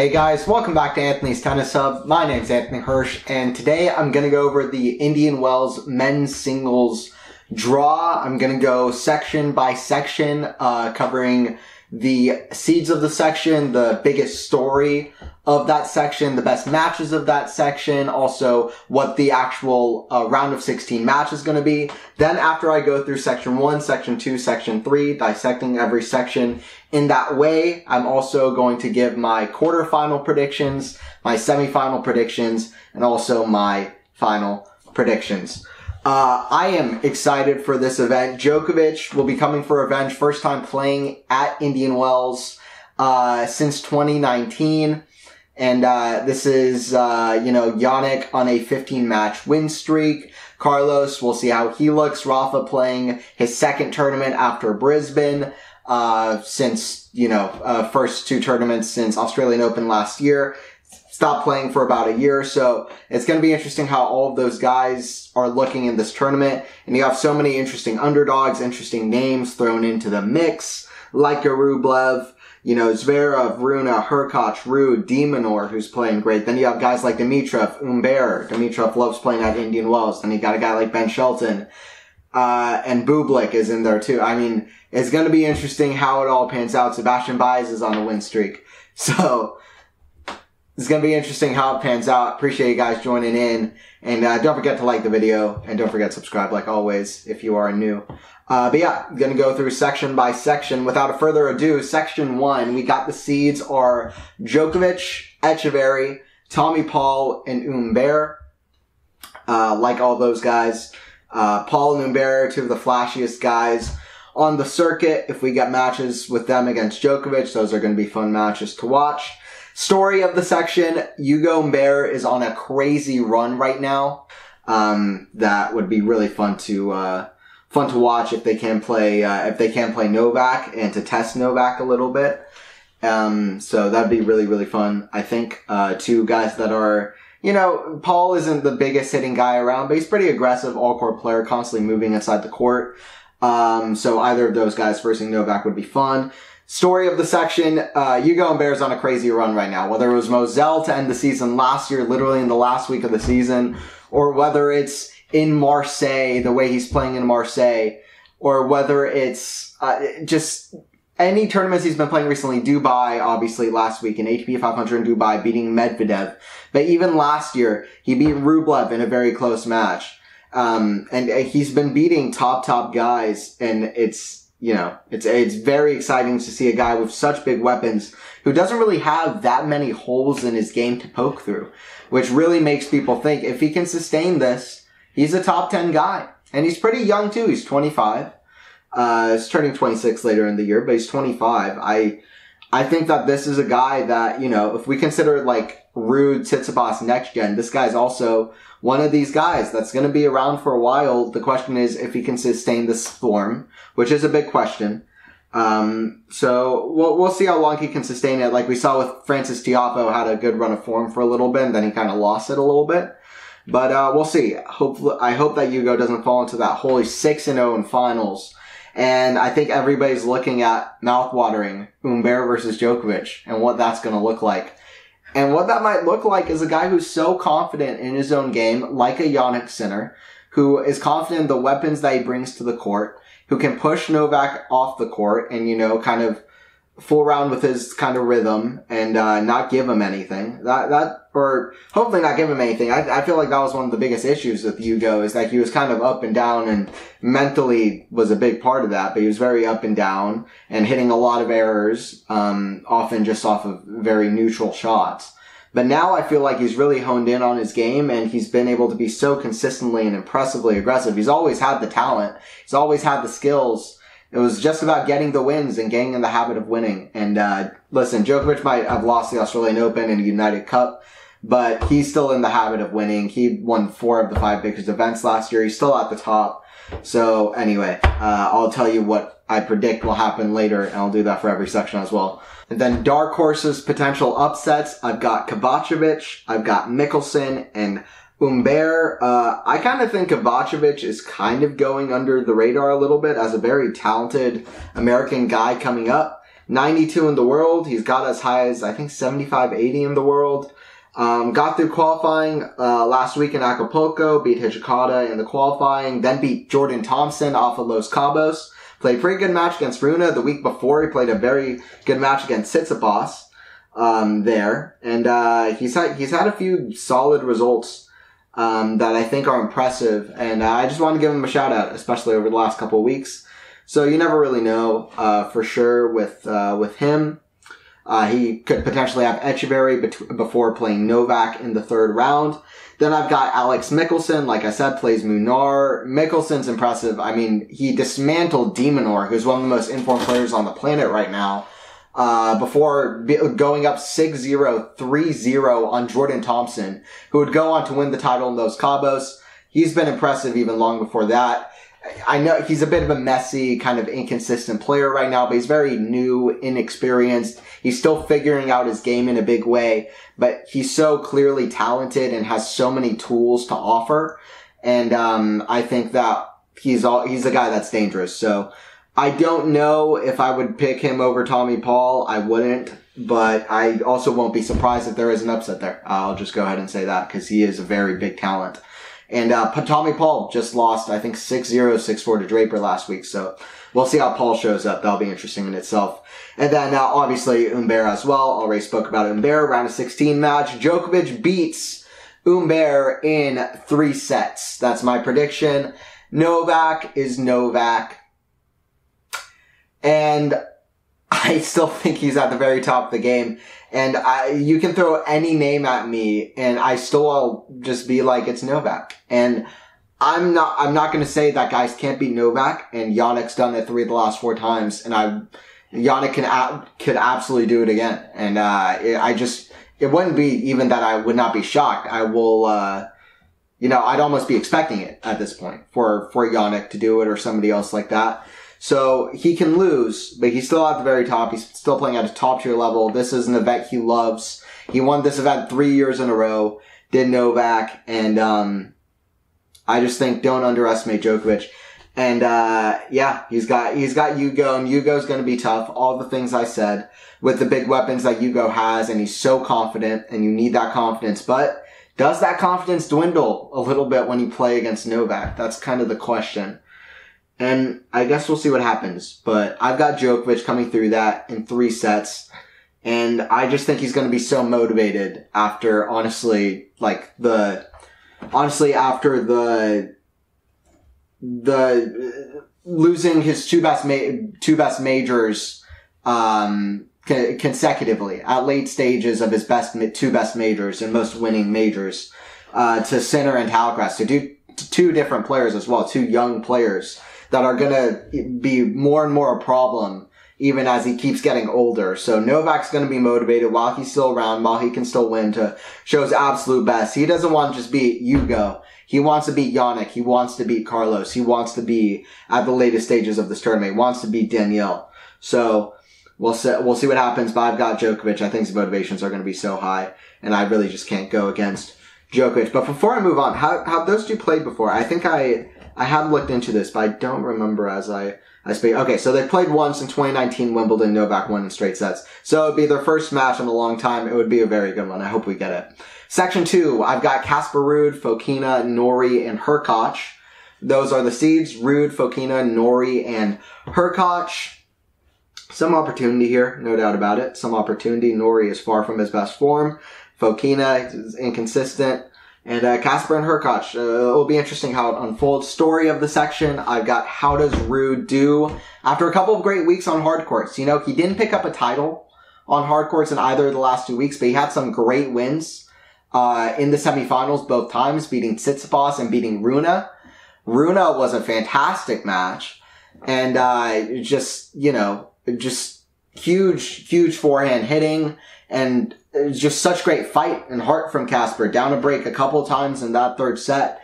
Hey guys, welcome back to Anthony's Tennis Hub. My name's Anthony Hirsch, and today I'm going to go over the Indian Wells men's singles draw. I'm going to go section by section, uh, covering the seeds of the section, the biggest story of that section, the best matches of that section, also what the actual uh, round of 16 match is going to be. Then after I go through section 1, section 2, section 3, dissecting every section in that way, I'm also going to give my quarterfinal predictions, my semifinal predictions, and also my final predictions. Uh, I am excited for this event. Djokovic will be coming for revenge, first time playing at Indian Wells uh, since 2019. And uh, this is, uh, you know, Jannik on a 15 match win streak. Carlos, we'll see how he looks. Rafa playing his second tournament after Brisbane, uh, since, you know, uh, first two tournaments since Australian Open last year. Stopped playing for about a year. Or so it's going to be interesting how all of those guys are looking in this tournament. And you have so many interesting underdogs, interesting names thrown into the mix, like a Rublev you know, Zverev, Rune, Hurkacz, Ruud, Demonor, who's playing great. Then you have guys like Dimitrov, Humbert. Dimitrov loves playing at Indian Wells. Then you got a guy like Ben Shelton. Uh, and Bublik is in there too. I mean, it's going to be interesting how it all pans out. Sebastian Baez is on a win streak. So, it's going to be interesting how it pans out. Appreciate you guys joining in. And uh, don't forget to like the video. And don't forget to subscribe like always if you are new. Uh, but yeah, gonna go through section by section. Without a further ado, section one, we got the seeds are Djokovic, Etcheverry, Tommy Paul, and Humbert. Uh, like all those guys, uh, Paul and Humbert, two of the flashiest guys on the circuit. If we get matches with them against Djokovic, those are going to be fun matches to watch. Story of the section, Hugo Humbert is on a crazy run right now. Um, that would be really fun to, uh, fun to watch if they can play uh, if they can play Novak and to test Novak a little bit. Um, so that'd be really really fun. I think uh, two guys that are you know Paul isn't the biggest hitting guy around, but he's pretty aggressive, all court player, constantly moving inside the court. Um, so either of those guys versus Novak would be fun. Story of the section, uh, Hugo Humbert's on a crazy run right now. Whether it was Moselle to end the season last year, literally in the last week of the season, or whether it's in Marseille, the way he's playing in Marseille, or whether it's uh, just any tournaments he's been playing recently. Dubai, obviously, last week in ATP 500 in Dubai, beating Medvedev. But even last year, he beat Rublev in a very close match. Um, and uh, he's been beating top, top guys, and it's, you know, it's, it's very exciting to see a guy with such big weapons who doesn't really have that many holes in his game to poke through, which really makes people think if he can sustain this, he's a top 10 guy. And he's pretty young too. He's 25. Uh, he's turning 26 later in the year, but he's 25. I, I think that this is a guy that, you know, if we consider like Ruud, Tsitsipas, next gen, this guy's also one of these guys that's going to be around for a while. The question is if he can sustain this form, which is a big question. Um, so we'll, we'll see how long he can sustain it. Like we saw with Francis Tiafoe had a good run of form for a little bit and then he kind of lost it a little bit. But uh, we'll see. Hopefully, I hope that Hugo doesn't fall into that holy six and zero oh in finals. And I think everybody's looking at mouthwatering Humbert versus Djokovic and what that's going to look like. And what that might look like is a guy who's so confident in his own game, like a Jannik Sinner, who is confident in the weapons that he brings to the court, who can push Novak off the court and, you know, kind of fool around with his kind of rhythm and uh, not give him anything. That that or hopefully not give him anything. I, I feel like that was one of the biggest issues with Hugo is that he was kind of up and down and mentally was a big part of that. But he was very up and down and hitting a lot of errors, um, often just off of very neutral shots. But now I feel like he's really honed in on his game and he's been able to be so consistently and impressively aggressive. He's always had the talent. He's always had the skills it was just about getting the wins and getting in the habit of winning. And uh, listen, Djokovic might have lost the Australian Open and United Cup, but he's still in the habit of winning. He won four of the five biggest events last year. He's still at the top. So anyway, uh, I'll tell you what I predict will happen later, and I'll do that for every section as well. And then dark horses, potential upsets. I've got Kovacevic, I've got Michelsen, and Humbert, uh, I kind of think Kovacevic is kind of going under the radar a little bit as a very talented American guy coming up. 92 in the world. He's got as high as, I think, 75, 80 in the world. Um, got through qualifying uh, last week in Acapulco, beat Hijikata in the qualifying, then beat Jordan Thompson off of Los Cabos. Played a pretty good match against Rune. The week before, he played a very good match against Tsitsipas um, there, and uh, he's had he's had a few solid results um, that I think are impressive, and uh, I just want to give him a shout out, especially over the last couple of weeks. So you never really know uh, for sure with uh, with him. Uh, he could potentially have Etcheverry bet- before playing Novak in the third round. Then I've got Alex Michelsen. like I said, plays Munar. Michelsen's impressive. I mean, he dismantled de Minaur, who's one of the most informed players on the planet right now, uh, before going up 6-0, 3-0 on Jordan Thompson, who would go on to win the title in Los Cabos. He's been impressive even long before that. I know he's a bit of a messy, kind of inconsistent player right now, but he's very new, inexperienced. He's still figuring out his game in a big way, but he's so clearly talented and has so many tools to offer. And, um, I think that he's all, he's a guy that's dangerous. So I don't know if I would pick him over Tommy Paul. I wouldn't, but I also won't be surprised if there is an upset there. I'll just go ahead and say that because he is a very big talent. And uh, Tommy Paul just lost, I think, 6-0, 6-4 to Draper last week. So we'll see how Paul shows up. That'll be interesting in itself. And then uh, obviously Humbert as well. Already spoke about Humbert. Round of 16 match. Djokovic beats Humbert in three sets. That's my prediction. Novak is Novak. And I still think he's at the very top of the game. And I, you can throw any name at me and I still will just be like, it's Novak. And I'm not, I'm not going to say that guys can't be Novak and Jannik's done it three of the last four times and I, Jannik can, could absolutely do it again. And, uh, I just, it wouldn't be even that I would not be shocked. I will, uh, you know, I'd almost be expecting it at this point for, for Jannik to do it or somebody else like that. So he can lose, but he's still at the very top. He's still playing at a top tier level. This is an event he loves. He won this event three years in a row, did Novak, and um, I just think don't underestimate Djokovic. And uh, yeah, he's got he's got Hugo, and Hugo's going to be tough. All the things I said with the big weapons that Hugo has, and he's so confident, and you need that confidence. But does that confidence dwindle a little bit when you play against Novak? That's kind of the question. And I guess we'll see what happens. But I've got Djokovic coming through that in three sets. And I just think he's going to be so motivated after, honestly, like the, honestly, after the, the, losing his two best, ma- two best majors, um, consecutively at late stages of his best, two best majors and most winning majors, uh, to Sinner and Alcaraz, to do two different players as well, two young players that are going to be more and more a problem even as he keeps getting older. So Novak's going to be motivated while he's still around, while he can still win to show his absolute best. He doesn't want to just beat Hugo. He wants to beat Jannik. He wants to beat Carlos. He wants to be at the latest stages of this tournament. He wants to beat Daniil. So we'll see, we'll see what happens, but I've got Djokovic. I think his motivations are going to be so high and I really just can't go against Djokovic. But before I move on, how, how those two played before? I think I, I have looked into this, but I don't remember as I I speak. Okay, so they played once in 2019 Wimbledon. Novak won in straight sets. So it'd be their first match in a long time. It would be a very good one. I hope we get it. Section two, I've got Casper Ruud, Fokina, Norrie, and Hurkacz. Those are the seeds. Ruud, Fokina, Norrie, and Hurkacz. Some opportunity here, no doubt about it. Some opportunity. Norrie is far from his best form. Fokina is inconsistent. And uh, Casper and Hurkacz. Uh, it will be interesting how it unfolds. Story of the section. I've got how does Ruud do after a couple of great weeks on hard courts. You know, he didn't pick up a title on hard courts in either of the last two weeks, but he had some great wins uh, in the semifinals both times, beating Tsitsipas and beating Rune. Rune was a fantastic match, and uh, just you know, just huge, huge forehand hitting and it was just such great fight and heart from Casper. Down a break a couple times in that third set.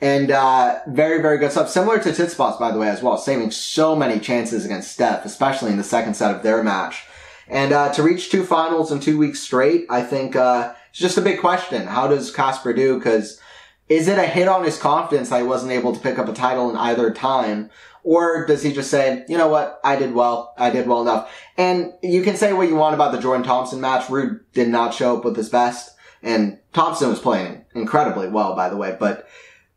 And uh, very, very good stuff. Similar to Tsitsipas, by the way, as well. Saving so many chances against Steph, especially in the second set of their match. And uh, to reach two finals in two weeks straight, I think uh, it's just a big question. How does Casper do? Because is it a hit on his confidence he wasn't able to pick up a title in either time? Or does he just say, you know what, I did well, I did well enough. And you can say what you want about the Jordan Thompson match. Ruud did not show up with his best. And Thompson was playing incredibly well, by the way. But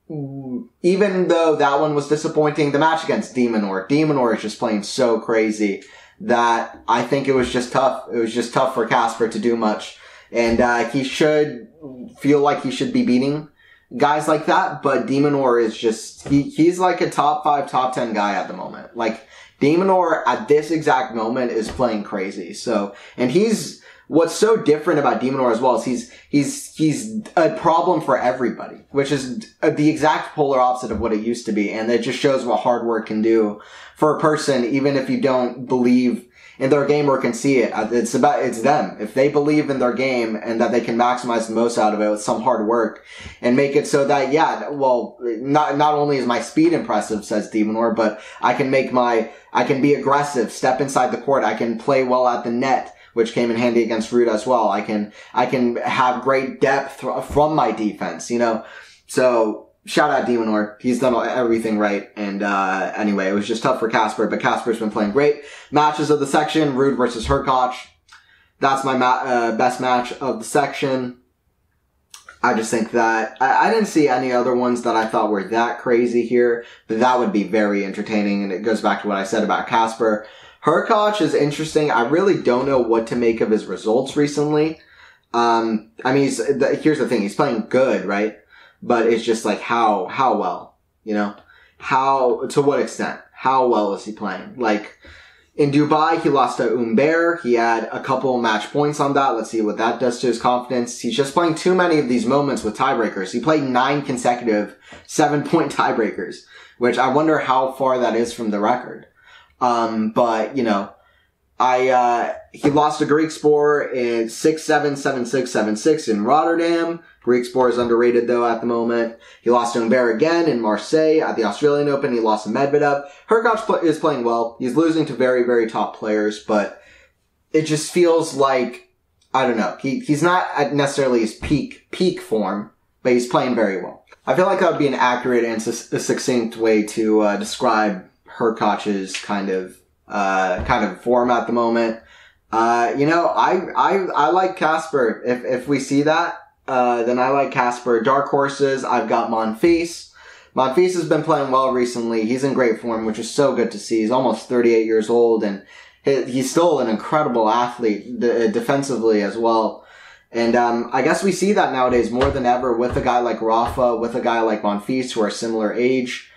even though that one was disappointing, the match against de Minaur, de Minaur is just playing so crazy that I think it was just tough. It was just tough for Casper to do much. And, uh, he should feel like he should be beating guys like that, but de Minaur is just, he, he's like a top five, top 10 guy at the moment. Like, de Minaur at this exact moment is playing crazy. So, and he's, what's so different about de Minaur as well is he's, he's, he's a problem for everybody, which is the exact polar opposite of what it used to be. And it just shows what hard work can do for a person, even if you don't believe in their game or can see it. Uh, it's about, it's them. If they believe in their game and that they can maximize the most out of it with some hard work and make it so that, yeah, well, not, not only is my speed impressive, says de Minaur, but I can make my, I can be aggressive, step inside the court. I can play well at the net which came in handy against Ruud as well. I can, I can have great depth from my defense, you know? So shout out de Minaur. He's done everything right. And, uh, anyway, it was just tough for Casper, but Casper's been playing great. Matches of the section, Ruud versus Hurkacz. That's my ma- uh, best match of the section. I just think that I, I, didn't see any other ones that I thought were that crazy here, but that would be very entertaining. And it goes back to what I said about Casper. Hurkacz is interesting. I really don't know what to make of his results recently. Um, I mean, here's the thing: he's playing good, right? But it's just like how how well, you know, how to what extent? How well is he playing? Like in Dubai, he lost to Humbert. He had a couple match points on that. Let's see what that does to his confidence. He's just playing too many of these moments with tiebreakers. He played nine consecutive seven point tiebreakers, which I wonder how far that is from the record. Um, but you know, I uh, he lost to Griekspoor in six seven seven six seven six in Rotterdam. Griekspoor is underrated though at the moment. He lost to Humbert again in Marseille at the Australian Open. He lost to Medvedev. Hurkacz is playing well. He's losing to very very top players, but it just feels like I don't know. He he's not at necessarily his peak peak form, but he's playing very well. I feel like that would be an accurate and su- succinct way to uh, describe Hurkacz's kind of uh, kind of form at the moment. Uh, you know, I I I like Casper. If if we see that, uh, then I like Casper. Dark horses. I've got Monfils. Monfils has been playing well recently. He's in great form, which is so good to see. He's almost 38 years old, and he's still an incredible athlete defensively as well. And um, I guess we see that nowadays more than ever with a guy like Rafa, with a guy like Monfils, who are similar age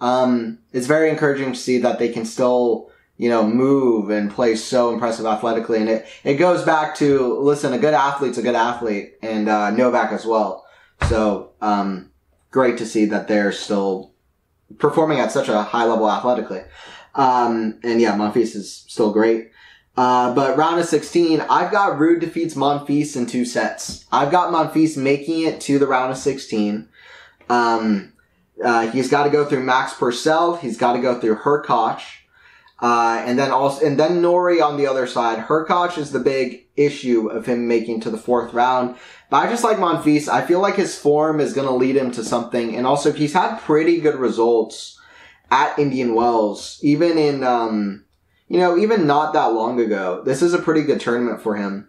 um, it's very encouraging to see that they can still, you know, move and play so impressive athletically. And it, it goes back to, listen, a good athlete's a good athlete and, uh, Novak as well. So, um, great to see that they're still performing at such a high level athletically. Um, and yeah, Monfils is still great. Uh, but round of 16, I've got Ruud defeats Monfils in two sets. I've got Monfils making it to the round of 16. Um, uh, he's got to go through Max Purcell. He's got to go through Hurkacz. Uh, and then also, and then Norrie on the other side. Hurkacz is the big issue of him making to the fourth round. But I just like Monfils. I feel like his form is going to lead him to something. And also, he's had pretty good results at Indian Wells, even in, um, you know, even not that long ago. This is a pretty good tournament for him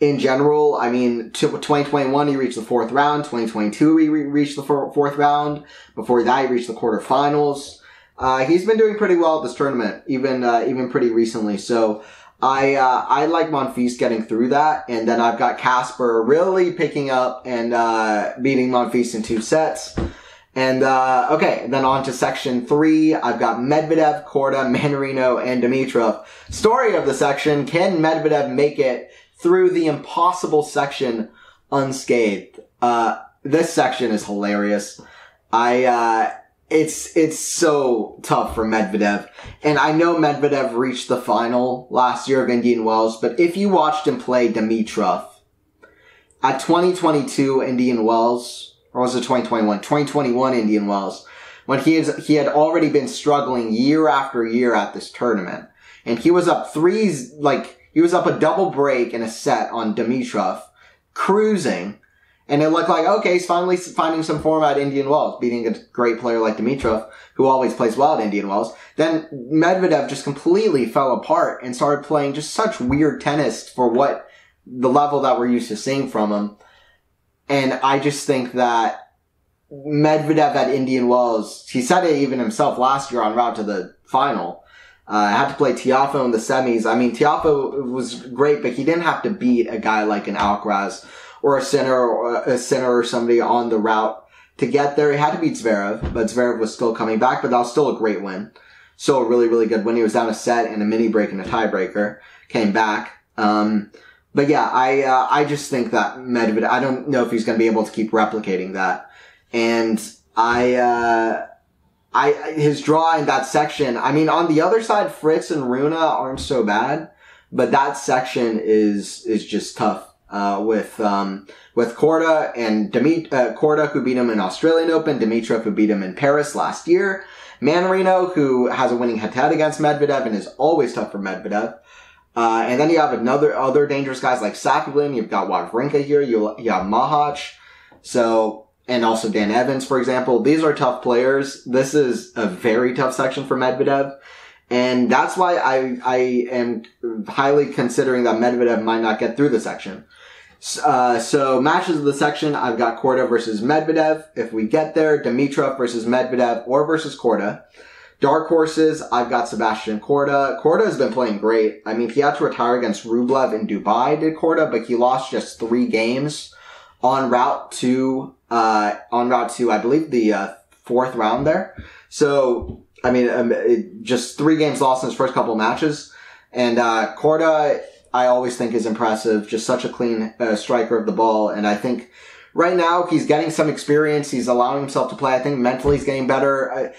in general, I mean, 2021 he reached the fourth round. 2022 he re- reached the fourth round. Before that, he reached the quarterfinals. Uh, he's been doing pretty well at this tournament, even uh, even pretty recently. So I uh, I like Monfils getting through that, and then I've got Casper really picking up and uh, beating Monfils in two sets. And uh, okay, then on to section three. I've got Medvedev, Korda, Mannarino, and Dimitrov. Story of the section: Can Medvedev make it through the impossible section unscathed. Uh, this section is hilarious. I, uh, it's, it's so tough for Medvedev. And I know Medvedev reached the final last year of Indian Wells, but if you watched him play Dimitrov at 2022 Indian Wells, or was it 2021? 2021 Indian Wells, when he is, he had already been struggling year after year at this tournament. And he was up threes, like, he was up a double break in a set on Dimitrov, cruising, And it looked like, okay, he's finally finding some form at Indian Wells, beating a great player like Dimitrov, who always plays well at Indian Wells. Then Medvedev just completely fell apart and started playing just such weird tennis for what the level that we're used to seeing from him. And I just think that Medvedev at Indian Wells, he said it even himself last year on route to the final. Uh, had to play Tiafoe in the semis. I mean, Tiafoe was great, but he didn't have to beat a guy like an Alcaraz or a center or a Sinner or somebody on the route to get there. He had to beat Zverev, but Zverev was still coming back, but that was still a great win. Still a really, really good win. He was down a set and a mini break and a tiebreaker. Came back. Um, but yeah, I, uh, I just think that Medvedev, I don't know if he's going to be able to keep replicating that. And I, uh, I, his draw in that section, I mean, on the other side, Fritz and Rune aren't so bad, but that section is, is just tough uh, with um, with Korda and Demit uh, Korda who beat him in Australian Open, Dimitrov who beat him in Paris last year, Mannarino, who has a winning head-to-head against Medvedev and is always tough for Medvedev. Uh, and then you have another other dangerous guys like Safiullin. You've got Wawrinka here. You you have Machac. So and also Dan Evans, for example. These are tough players. This is a very tough section for Medvedev. And that's why I, I am highly considering that Medvedev might not get through the section. Uh, so matches of the section, I've got Korda versus Medvedev. If we get there, Dimitrov versus Medvedev or versus Korda. Dark horses, I've got Sebastian Korda. Korda has been playing great. I mean, he had to retire against Rublev in Dubai, did Korda, but he lost just three games on route to, uh, on route to, I believe, the uh, fourth round there. So, I mean, um, it, just three games lost in his first couple matches. And uh, Korda I always think is impressive. Just such a clean uh, striker of the ball. And I think right now he's getting some experience. He's allowing himself to play. I think mentally he's getting better. Uh,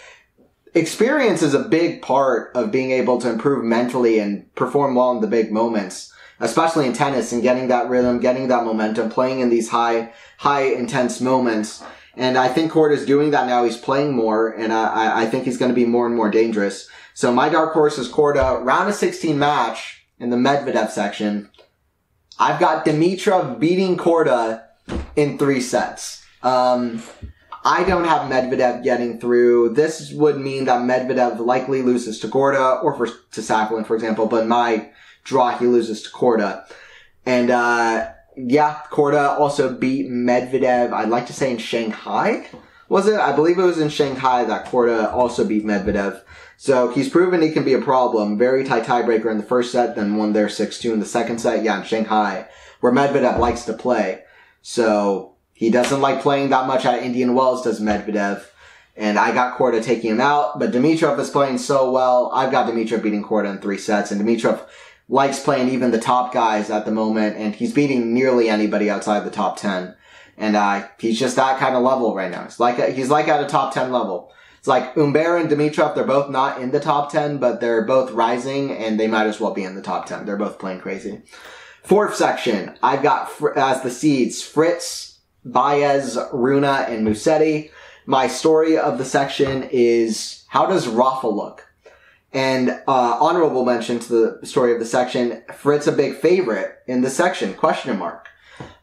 experience is a big part of being able to improve mentally and perform well in the big moments, especially in tennis and getting that rhythm, getting that momentum, playing in these high, high intense moments. And I think Korda is doing that now. He's playing more, and I, I think he's going to be more and more dangerous. So my dark horse is Korda. Round of 16 match in the Medvedev section. I've got Dimitrov beating Korda in three sets. Um, I don't have Medvedev getting through. This would mean that Medvedev likely loses to Korda or for, to Safiullin, for example, but my draw, he loses to Korda. And, uh, yeah, Korda also beat Medvedev, I'd like to say in Shanghai. Was it? I believe it was in Shanghai that Korda also beat Medvedev. So he's proven he can be a problem. Very tight tiebreaker in the first set, then won there 6-2 in the second set. Yeah, in Shanghai, where Medvedev likes to play. So he doesn't like playing that much at Indian Wells, does Medvedev. And I got Korda taking him out, but Dimitrov is playing so well. I've got Dimitrov beating Korda in three sets, and Dimitrov likes playing even the top guys at the moment, and he's beating nearly anybody outside the top 10. And, uh, he's just that kind of level right now. He's like, he's like at a top 10 level. It's like Humbert and Dimitrov, they're both not in the top 10, but they're both rising and they might as well be in the top 10. They're both playing crazy. Fourth section, I've got as the seeds Fritz, Baez, Rune, and Musetti. My story of the section is how does Rafa look? And uh, honorable mention to the story of the section, Fritz a big favorite in the section, question mark.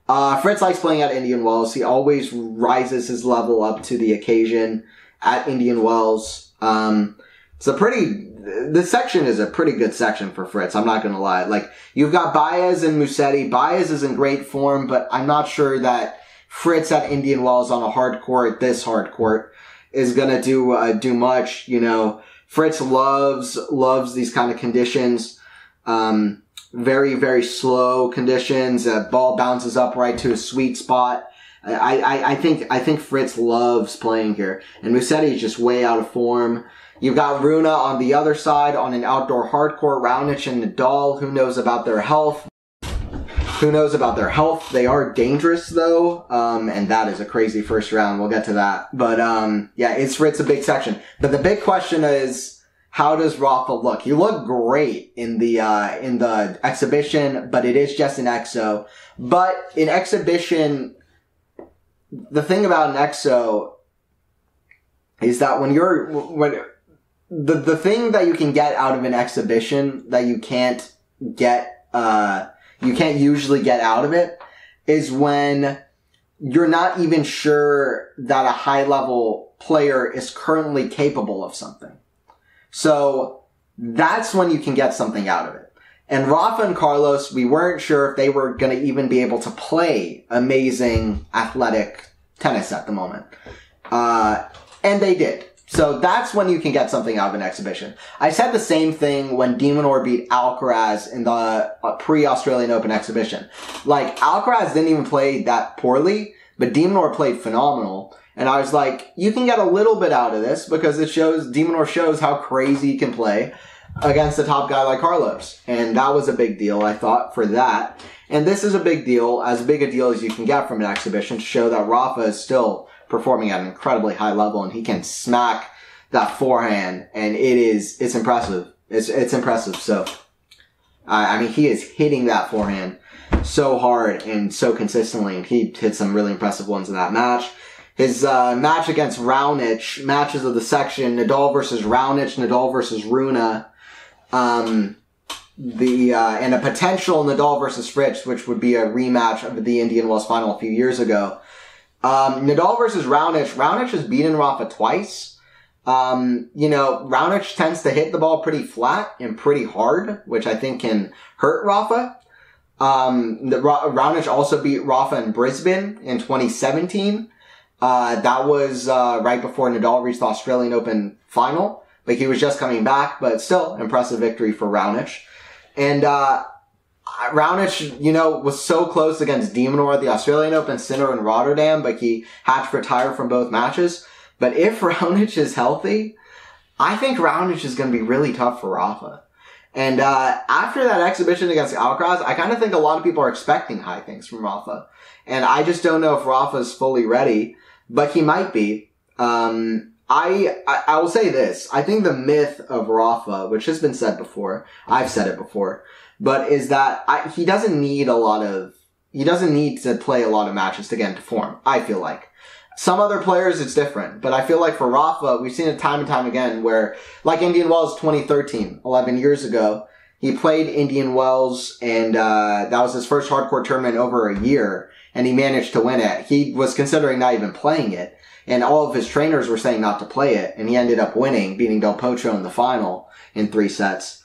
Uh, Fritz likes playing at Indian Wells. He always rises his level up to the occasion at Indian Wells. Um, it's a pretty, this section is a pretty good section for Fritz. I'm not going to lie. Like, you've got Baez and Musetti. Baez is in great form, but I'm not sure that Fritz at Indian Wells on a hard court, this hard court, is going to do, uh, do much. You know, Fritz loves, loves these kind of conditions. Um, very, very slow conditions. Uh, ball bounces up right to a sweet spot. I, I, I think I think Fritz loves playing here, and Musetti is just way out of form. You've got Rune on the other side on an outdoor hard court. Raonic and Nadal. Who knows about their health? Who knows about their health? They are dangerous though, um, and that is a crazy first round. We'll get to that, but um, yeah, it's Fritz a big section. But the big question is, how does Rafa look? He looked great in the uh, in the exhibition, but it is just an exo. But in exhibition, the thing about an exo is that when you're when the the thing that you can get out of an exhibition that you can't get uh you can't usually get out of it is when you're not even sure that a high level player is currently capable of something. So that's when you can get something out of it. And Rafa and Carlos, we weren't sure if they were going to even be able to play amazing athletic tennis at the moment. Uh, and they did. So that's when you can get something out of an exhibition. I said the same thing when de Minaur beat Alcaraz in the uh, pre-Australian Open exhibition. Like, Alcaraz didn't even play that poorly, but de Minaur played phenomenal. And I was like, you can get a little bit out of this because it shows, de Minaur shows how crazy he can play against a top guy like Carlos. And that was a big deal, I thought, for that. And this is a big deal, as big a deal as you can get from an exhibition to show that Rafa is still performing at an incredibly high level and he can smack that forehand and it is, it's impressive. It's, it's impressive. So, I, I mean, he is hitting that forehand so hard and so consistently and he hit some really impressive ones in that match. His uh, match against Raonic, matches of the section, Nadal versus Raonic, Nadal versus Rune, um, the uh, and a potential Nadal versus Fritz, which would be a rematch of the Indian Wells final a few years ago. Um, Nadal versus Raonic. Raonic has beaten Rafa twice. Um, you know, Raonic tends to hit the ball pretty flat and pretty hard, which I think can hurt Rafa. Um, the, Raonic also beat Rafa in Brisbane in 2017. Uh, that was uh, right before Nadal reached the Australian Open final. Like he was just coming back, but still impressive victory for Raonic. And uh, Raonic, you know, was so close against de Minaur at the Australian Open, Sinner in Rotterdam, but he had to retire from both matches. But if Raonic is healthy, I think Raonic is going to be really tough for Rafa. And uh, after that exhibition against Alcaraz, I kind of think a lot of people are expecting high things from Rafa. And I just don't know if Rafa is fully ready, but he might be. Um, I, I, I will say this. I think the myth of Rafa, which has been said before, I've said it before, but is that I, he doesn't need a lot of he doesn't need to play a lot of matches to get into form. I feel like some other players it's different, but I feel like for Rafa, we've seen it time and time again where, like Indian Wells 2013, 11 years ago, he played Indian Wells and uh, that was his first hard court tournament over a year, and he managed to win it. He was considering not even playing it and all of his trainers were saying not to play it, and he ended up winning, beating Del Potro in the final in three sets.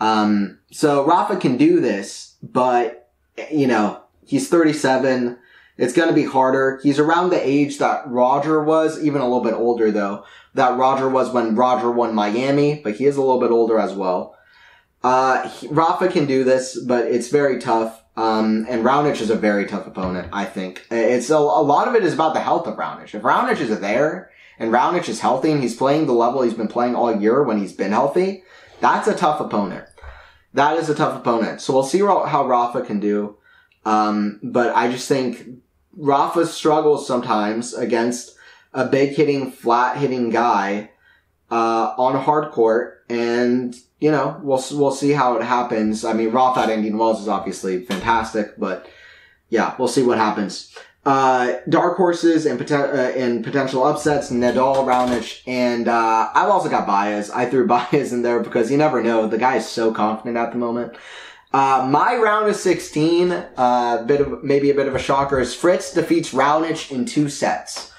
Um, so Rafa can do this, but you know he's 37. It's going to be harder. He's around the age that Roger was, even a little bit older though. That Roger was when Roger won Miami, but he is a little bit older as well. Uh, he, Rafa can do this, but it's very tough. Um, and Raonic is a very tough opponent, I think. It's a, a, lot of it is about the health of Raonic. If Raonic is there and Raonic is healthy and he's playing the level he's been playing all year when he's been healthy, that's a tough opponent. That is a tough opponent. So we'll see how Rafa can do. Um, but I just think Rafa struggles sometimes against a big hitting, flat hitting guy, uh, on a hard court and you know, we'll we'll see how it happens. I mean, Roth at Indian Wells is obviously fantastic, but yeah, we'll see what happens. Uh, dark horses and, poten- uh, and potential upsets, Nadal, Raonic, and uh, I've also got Baez. I threw Baez in there because you never know. The guy is so confident at the moment. Uh, my round of 16, a uh, bit of maybe a bit of a shocker, is Fritz defeats Raonic in two sets.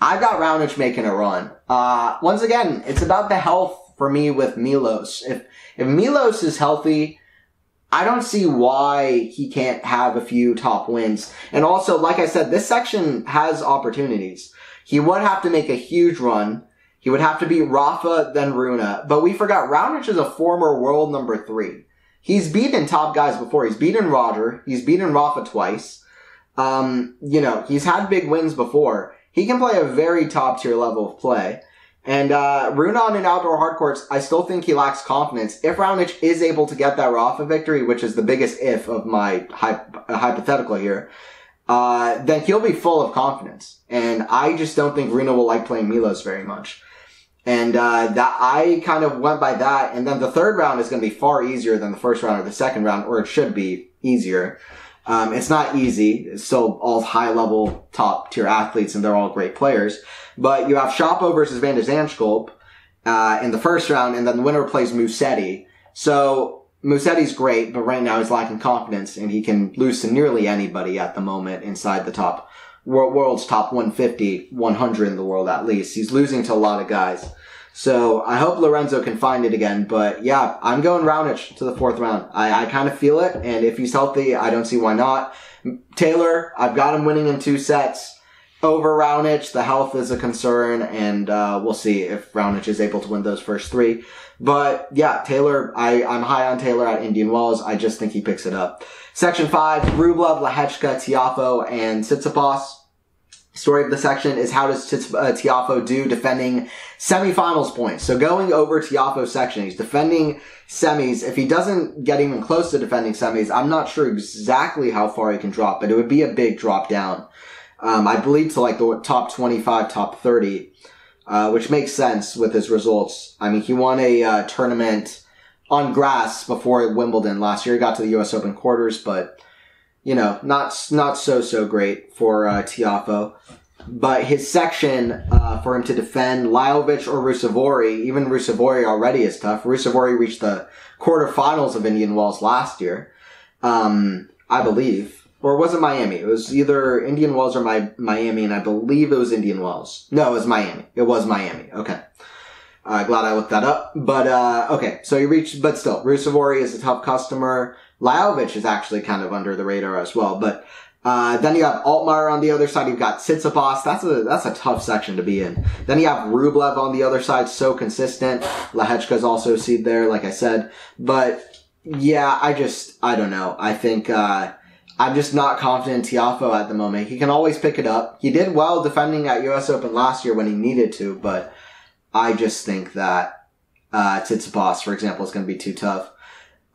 I've got Raonic making a run. Uh, once again, it's about the health for me with Milos. If if Milos is healthy, I don't see why he can't have a few top wins. And also, like I said, this section has opportunities. He would have to make a huge run. He would have to beat Rafa, then Rune. But we forgot Raonic is a former world number three. He's beaten top guys before. He's beaten Roger. He's beaten Rafa twice. Um, you know, he's had big wins before. He can play a very top tier level of play. And uh, Runon in outdoor hard courts, I still think he lacks confidence. If Raonic is able to get that Rafa victory, which is the biggest if of my uh, hypothetical here, uh, then he'll be full of confidence. And I just don't think Rune will like playing Milos very much. And uh, that I kind of went by that. And then the third round is going to be far easier than the first round or the second round, or it should be easier. Um, it's not easy. It's still all high level, top tier athletes, and they're all great players. But you have Shapo versus Van de Zandschulp uh, in the first round, and then the winner plays Musetti. So Musetti's great, but right now he's lacking confidence, and he can lose to nearly anybody at the moment inside the top world's top 150, 100 in the world at least. He's losing to a lot of guys. So I hope Lorenzo can find it again. But yeah, I'm going Raonic to the fourth round. I, I kind of feel it. And if he's healthy, I don't see why not. Taylor, I've got him winning in two sets over Raonic. The health is a concern, and uh, we'll see if Raonic is able to win those first three. But yeah, Taylor, I, I'm high on Taylor at Indian Wells. I just think he picks it up. Section five, Rublev, Lehecka, Tiafoe, and Tsitsipas. Story of the section is how does uh, Tiafoe do defending semifinals points? So going over Tiafoe's section, he's defending semis. If he doesn't get even close to defending semis, I'm not sure exactly how far he can drop, but it would be a big drop down. Um, I believe to like the top 25, top 30, uh, which makes sense with his results. I mean, he won a uh, tournament on grass before Wimbledon last year. He got to the U.S. Open quarters, but you know, not not so so great for uh, Tiafoe. But his section uh, for him to defend Lajovic or Ruusuvuori, even Ruusuvuori already is tough. Ruusuvuori reached the quarterfinals of Indian Wells last year, um, I believe, or was it Miami? It was either Indian Wells or my Miami, and I believe it was Indian Wells. No, it was Miami. It was Miami. Okay. Uh, glad I looked that up. But, uh, okay. So he reached, but still, Ruusuvuori is a tough customer. Lajovic is actually kind of under the radar as well. But uh, then you have Altmaier on the other side. You've got Tsitsipas. That's a that's a tough section to be in. Then you have Rublev on the other side, so consistent. Lehecka's also seed there, like I said. But yeah, I just I don't know. I think uh, I'm just not confident in Tiafoe at the moment. He can always pick it up. He did well defending at U.S. Open last year when he needed to, but I just think that uh, Tsitsipas, for example, is going to be too tough.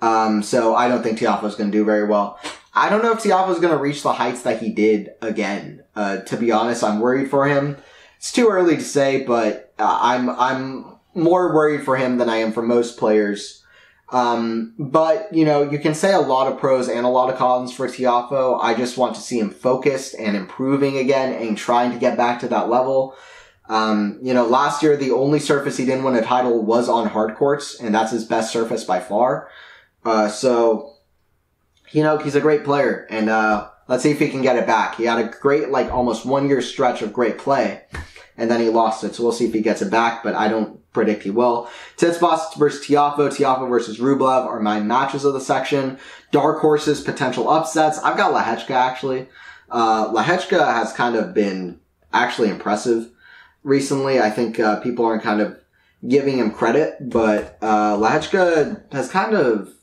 Um, so I don't think Tiafoe is going to do very well. I don't know if Tiafoe is going to reach the heights that he did again. Uh, to be honest, I'm worried for him. It's too early to say, but uh, I'm I'm more worried for him than I am for most players. Um, but you know, you can say a lot of pros and a lot of cons for Tiafoe. I just want to see him focused and improving again and trying to get back to that level. Um, you know, last year the only surface he didn't win a title was on hard courts, and that's his best surface by far. Uh, so, you know, he's a great player, and uh, let's see if he can get it back. He had a great, like, almost one year stretch of great play, and then he lost it. So we'll see if he gets it back, but I don't predict he will. Tsitsipas versus Tiafoe, Tiafoe versus Rublev are my matches of the section. Dark horses, potential upsets. I've got Lehecka actually. Uh, Lehecka has kind of been actually impressive recently. I think uh, people aren't kind of giving him credit, but uh, Lehecka has kind of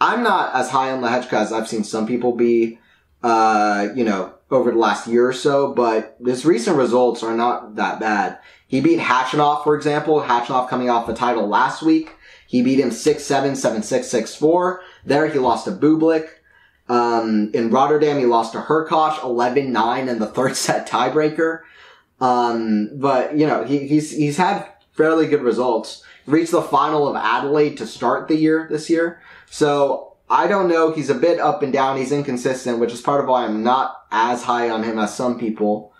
I'm not as high on Lehecka as I've seen some people be, uh, you know, over the last year or so, but his recent results are not that bad. He beat Khachanov, for example, Khachanov coming off the title last week. He beat him 6-7, 7-6, 6-4. There he lost to Bublik. Um, in Rotterdam, he lost to Hurkacz 11-9 in the third set tiebreaker. Um, but, you know, he, he's, he's had fairly good results. Reached the final of Adelaide to start the year this year. So I don't know. He's a bit up and down. He's inconsistent, which is part of why I'm not as high on him as some people.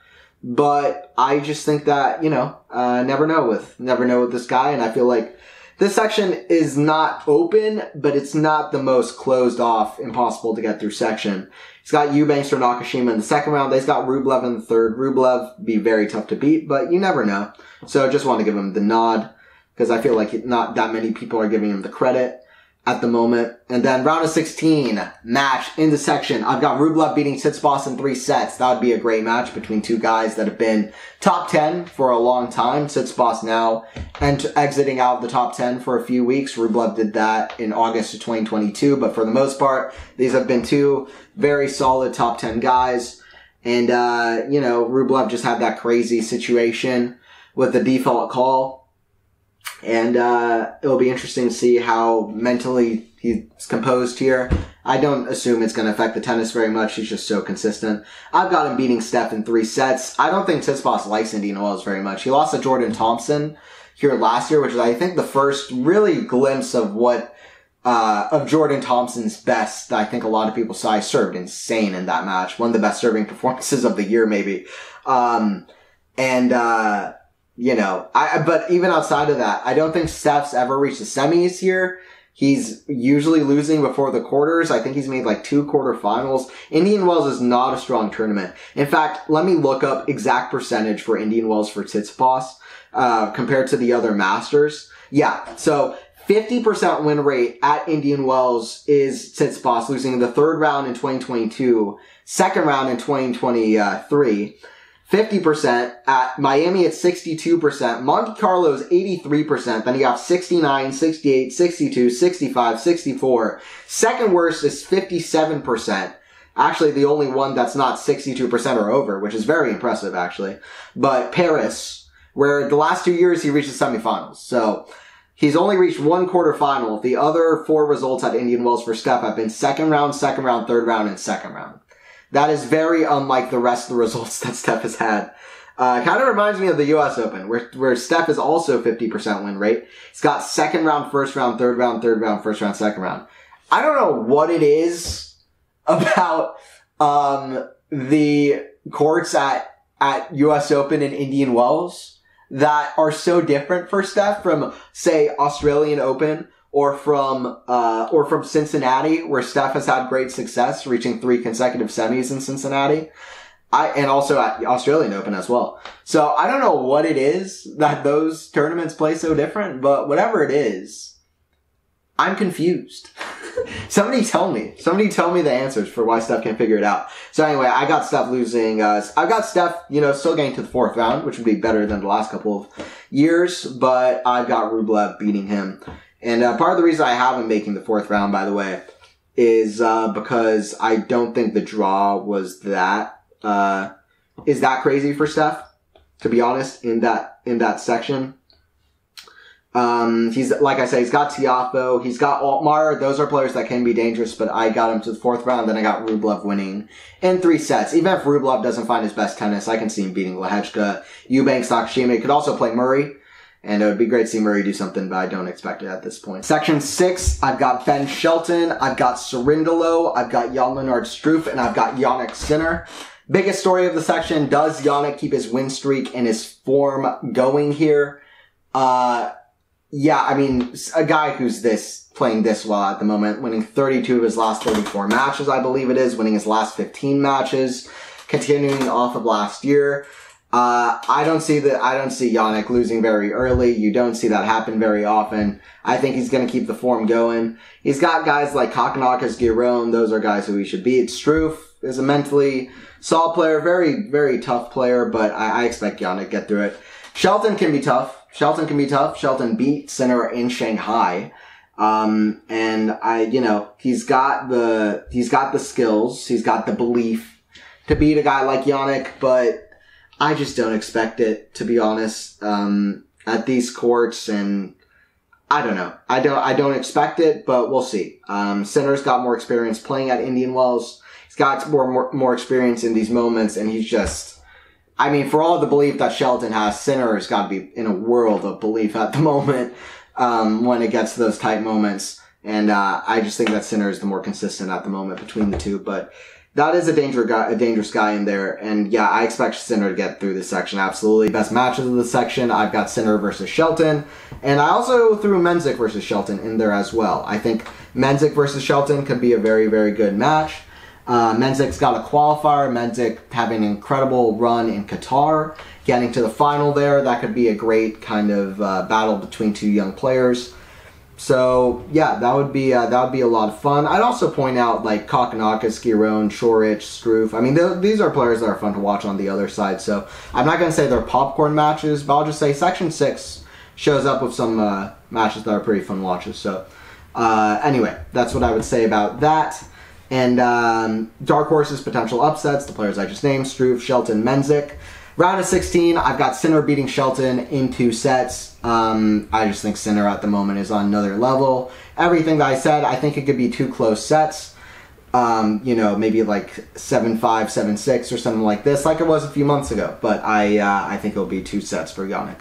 But I just think that, you know, uh, never know with, never know with this guy. And I feel like this section is not open, but it's not the most closed off, impossible to get through section. He's got Eubanks or Nakashima in the second round. He's got Rublev in the third. Rublev be very tough to beat, but you never know. So I just want to give him the nod because I feel like not that many people are giving him the credit at the moment. And then round of 16 match in the section. I've got Rublev beating Tsitsipas in three sets. That would be a great match between two guys that have been top 10 for a long time. Tsitsipas now and exiting out of the top 10 for a few weeks. Rublev did that in August of 2022. But for the most part, these have been two very solid top 10 guys. And, uh, you know, Rublev just had that crazy situation with the default call and uh, it'll be interesting to see how mentally he's composed here. I don't assume it's going to affect the tennis very much. He's just so consistent. I've got him beating Steph in three sets. I don't think Tsitsipas likes Indian Wells very much. He lost to Jordan Thompson here last year, which is I think the first really glimpse of what uh, of Jordan Thompson's best. I think a lot of people saw. He served insane in that match. One of the best serving performances of the year, maybe. Um, and uh, you know, I, but even outside of that, I don't think Steph's ever reached the semis here. He's usually losing before the quarters. I think he's made like two quarterfinals. Indian Wells is not a strong tournament. In fact, let me look up exact percentage for Indian Wells for Tsitsipas uh, compared to the other Masters. Yeah, so 50% win rate at Indian Wells is Tsitsipas losing in the third round in 2022, second round in 2023. 50%. At Miami, it's 62%. Monte Carlo is 83%. Then you have 69, 68, 62, 65, 64. Second worst is 57%. Actually, the only one that's not 62% or over, which is very impressive, actually. But Paris, where the last two years he reached the semifinals. So, He's only reached one quarterfinal. The other four results at Indian Wells for Steph have been second round, second round, third round, and second round. That is very unlike the rest of the results that Steph has had. Uh, kind of reminds me of the U.S. Open, where, where Steph is also 50% win rate. He's got second round, first round, third round, third round, first round, second round. I don't know what it is about, um, the courts at, at U.S. Open and Indian Wells that are so different for Steph from, say, Australian Open or from uh, or from Cincinnati, where Steph has had great success, reaching three consecutive semis in Cincinnati. I, and also at the Australian Open as well. So I don't know what it is that those tournaments play so different, but whatever it is, I'm confused. Somebody tell me. Somebody tell me the answers for why Steph can't figure it out. So anyway, I got Steph losing. Uh, I've got Steph, you know, still getting to the fourth round, which would be better than the last couple of years, but I've got Rublev beating him and uh, part of the reason I have him making the fourth round, by the way, is uh, because I don't think the draw was that uh, is that crazy for Steph. To be honest, in that in that section, um, he's like I said, he's got Tiafoe, he's got Altmaier. Those are players that can be dangerous, but I got him to the fourth round. Then I got Rublev winning in three sets. Even if Rublev doesn't find his best tennis, I can see him beating Lehecka, Eubanks, Nakashima. He could also play Murray. And it would be great to see Murray do something, but I don't expect it at this point. Section six, I've got Ben Shelton, I've got Cerundolo, I've got Jan Lennard Struff, and I've got Jannik Sinner. Biggest story of the section, does Jannik keep his win streak and his form going here? Uh, yeah, I mean, a guy who's this, playing this well at the moment, winning 32 of his last 34 matches, I believe it is, winning his last 15 matches, continuing off of last year. Uh, I don't see that. I don't see Jannik losing very early. You don't see that happen very often. I think he's going to keep the form going. He's got guys like Kokkinakis, Giron. Those are guys who he should beat. Struff is a mentally solid player, very, very tough player, but I, I expect Jannik to get through it. Shelton can be tough. Shelton can be tough. Shelton beat Sinner in Shanghai. Um, and I, you know, he's got the, he's got the skills. He's got the belief to beat a guy like Jannik, but I just don't expect it, to be honest, um, at these courts and I don't know. I don't, I don't expect it, but we'll see. Um, Sinner's got more experience playing at Indian Wells. He's got more, more, more experience in these moments and he's just, I mean, for all the belief that Shelton has, Sinner's got to be in a world of belief at the moment, um, when it gets to those tight moments. And, uh, I just think that Sinner is the more consistent at the moment between the two, but that is a danger guy, a dangerous guy in there. And yeah, I expect Sinner to get through this section. Absolutely. Best matches of the section. I've got Sinner versus Shelton. And I also threw Mensik versus Shelton in there as well. I think Mensik versus Shelton could be a very, very good match. Uh, Mensik's got a qualifier. Mensik having an incredible run in Qatar. Getting to the final there. That could be a great kind of uh, battle between two young players. So yeah, that would be uh, that would be a lot of fun. I'd also point out like Kokkinakis, Giron, Shorich, Struff. I mean, these are players that are fun to watch on the other side. So I'm not going to say they're popcorn matches, but I'll just say Section Six shows up with some uh, matches that are pretty fun watches. So uh, anyway, that's what I would say about that. And um, dark horses, potential upsets. The players I just named: Struff, Shelton, Mensik. Round of 16, I've got Sinner beating Shelton in two sets. Um, I just think Sinner at the moment is on another level. Everything that I said, I think it could be two close sets. Um, you know, maybe like 7-5, 7-6 or something like this, like it was a few months ago. But I, uh, I think it'll be two sets for Jannik.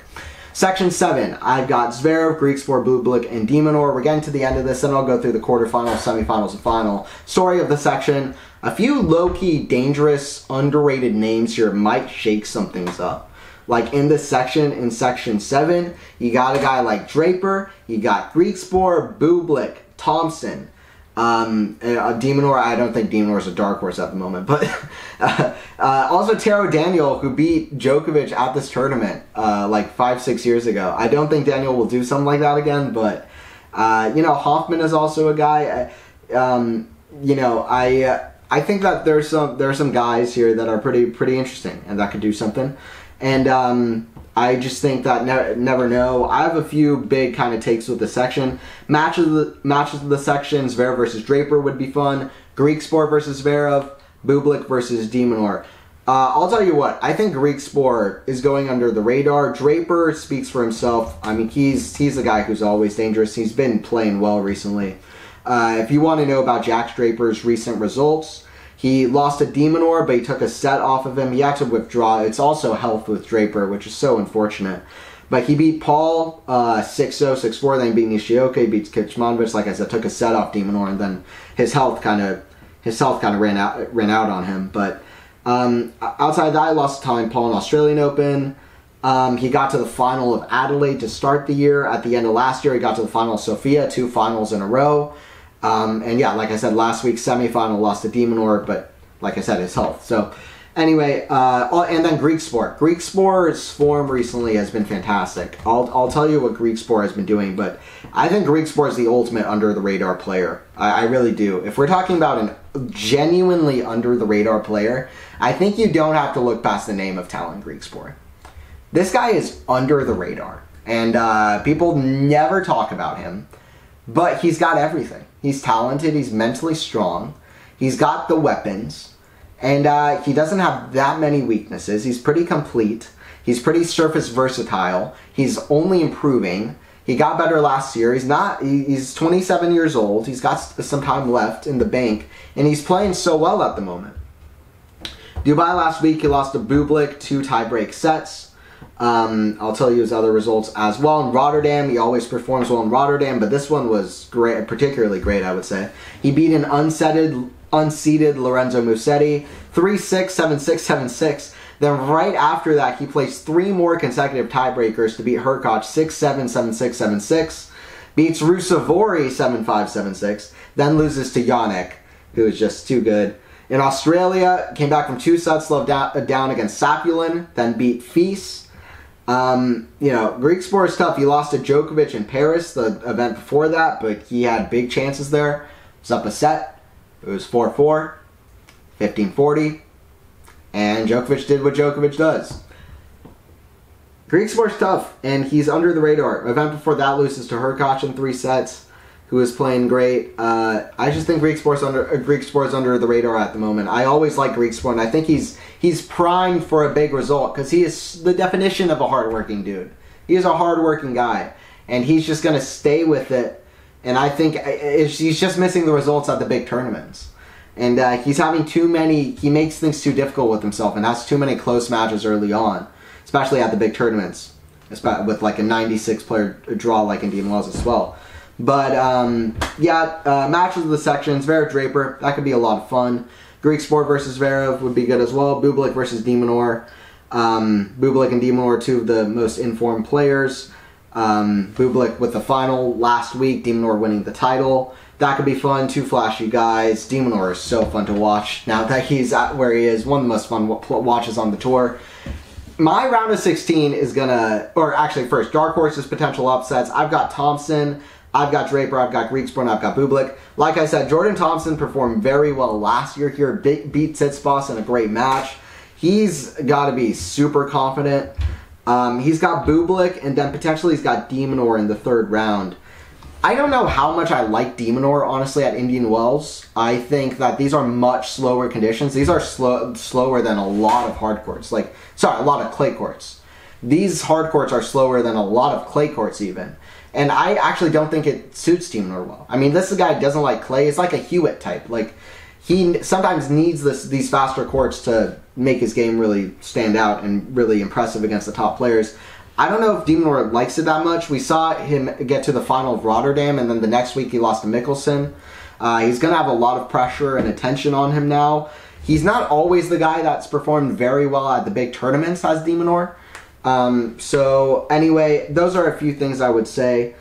Section 7, I've got Zverev, Griekspoor, Bublik, and De Minaur. We're getting to the end of this, and I'll go through the quarterfinals, semifinals, and final. Story of the section. A few low-key, dangerous, underrated names here might shake some things up. Like in this section, in section seven, you got a guy like Draper, you got Griekspoor, Bublik, Thompson. Um, uh, De Minaur, I don't think De Minaur is a dark horse at the moment, but uh, uh, also Taro Daniel, who beat Djokovic at this tournament uh, like five, six years ago. I don't think Daniel will do something like that again, but uh, you know, Hanfmann is also a guy. Uh, um, you know, I I think that there's some there are some guys here that are pretty pretty interesting and that could do something, and um, I just think that ne- never know. I have a few big kind of takes with the section matches. Of the matches of the sections. Zverev versus Draper would be fun. Griekspoor versus Zverev. Bublik versus De Minaur. Uh, I'll tell you what. I think Griekspoor is going under the radar. Draper speaks for himself. I mean, he's he's the guy who's always dangerous. He's been playing well recently. Uh, if you want to know about Jack Draper's recent results, he lost to De Minaur, but he took a set off of him. He had to withdraw. It's also health with Draper, which is so unfortunate. But he beat Paul uh, 6-0, 6-4, then he beat Nishioka, he beat Kecmanovic, like I said, took a set off Demon De Minaur, and then his health kind of his health kind of ran out ran out on him. But um, outside that, I lost to Tommy Paul in Australian Open. Um, he got to the final of Adelaide to start the year. At the end of last year, he got to the final of Sofia, two finals in a row. Um, and yeah, like I said, last week semifinal lost to De Minaur, but like I said, his health. So anyway, uh, oh, and then Griekspoor. Griekspoor's form recently has been fantastic. I'll, I'll tell you what Griekspoor has been doing, but I think Griekspoor is the ultimate under the radar player. I, I really do. If we're talking about an genuinely under the radar player, I think you don't have to look past the name of Tallon Griekspoor. This guy is under the radar, and uh, people never talk about him, but he's got everything. He's talented. He's mentally strong. He's got the weapons. And uh, he doesn't have that many weaknesses. He's pretty complete. He's pretty surface versatile. He's only improving. He got better last year. He's not. He's 27 years old. He's got some time left in the bank, and he's playing so well at the moment. Dubai last week, he lost to Bublik two tiebreak sets. Um, I'll tell you his other results as well. In Rotterdam, he always performs well in Rotterdam, but this one was great, particularly great, I would say. He beat an unseeded, unseeded Lorenzo Musetti 3 6, 7 6, 7 6. Then right after that, he placed three more consecutive tiebreakers to beat Hurkacz 6 7, 7 6, 7 6. Beats Ruusuvuori 7 5, 7 6. Then loses to Jannik, who is just too good. In Australia, came back from two sets loved down against Sapulin, then beat Feast um, you know, Griekspoor is tough. He lost to Djokovic in Paris, the event before that, but he had big chances there. It was up a set. It was 4 4, 15 40, and Djokovic did what Djokovic does. Griekspoor's tough, and he's under the radar. Event before that loses to Hurkacz in three sets who is playing great. Uh, I just think Griekspoor's under uh, Griekspoor's under the radar at the moment. I always like Griekspoor, and I think he's he's primed for a big result because he is the definition of a hardworking dude. He is a hardworking guy, and he's just going to stay with it. And I think uh, he's just missing the results at the big tournaments. And uh, he's having too many. He makes things too difficult with himself, and has too many close matches early on, especially at the big tournaments, with like a 96 player draw like Indian Wells as well. But um, yeah, uh, matches of the sections. Zverev Draper, that could be a lot of fun. Griekspoor versus Zverev would be good as well. Bublik versus De Minaur. Um, Bublik and De Minaur are two of the most informed players. Um, Bublik with the final last week, De Minaur winning the title. That could be fun. Two flashy guys. De Minaur is so fun to watch now that he's at where he is. One of the most fun watches on the tour. My round of 16 is gonna, or actually, first, Dark Horses potential upsets. I've got Thompson. I've got Draper, I've got Griekspoor, I've got Bublik. Like I said, Jordan Thompson performed very well last year here, beat Tsitsipas in a great match. He's got to be super confident. Um, he's got Bublik, and then potentially he's got De Minaur in the third round. I don't know how much I like De Minaur, honestly, at Indian Wells. I think that these are much slower conditions. These are slow, slower than a lot of hard courts. Like, sorry, a lot of clay courts. These hard courts are slower than a lot of clay courts, even. And I actually don't think it suits De Minaur well. I mean, this guy doesn't like clay. It's like a Hewitt type. Like he sometimes needs this these faster courts to make his game really stand out and really impressive against the top players. I don't know if De Minaur likes it that much. We saw him get to the final of Rotterdam, and then the next week he lost to Michelsen. Uh, he's going to have a lot of pressure and attention on him now. He's not always the guy that's performed very well at the big tournaments as De Minaur. Um, so anyway, those are a few things I would say.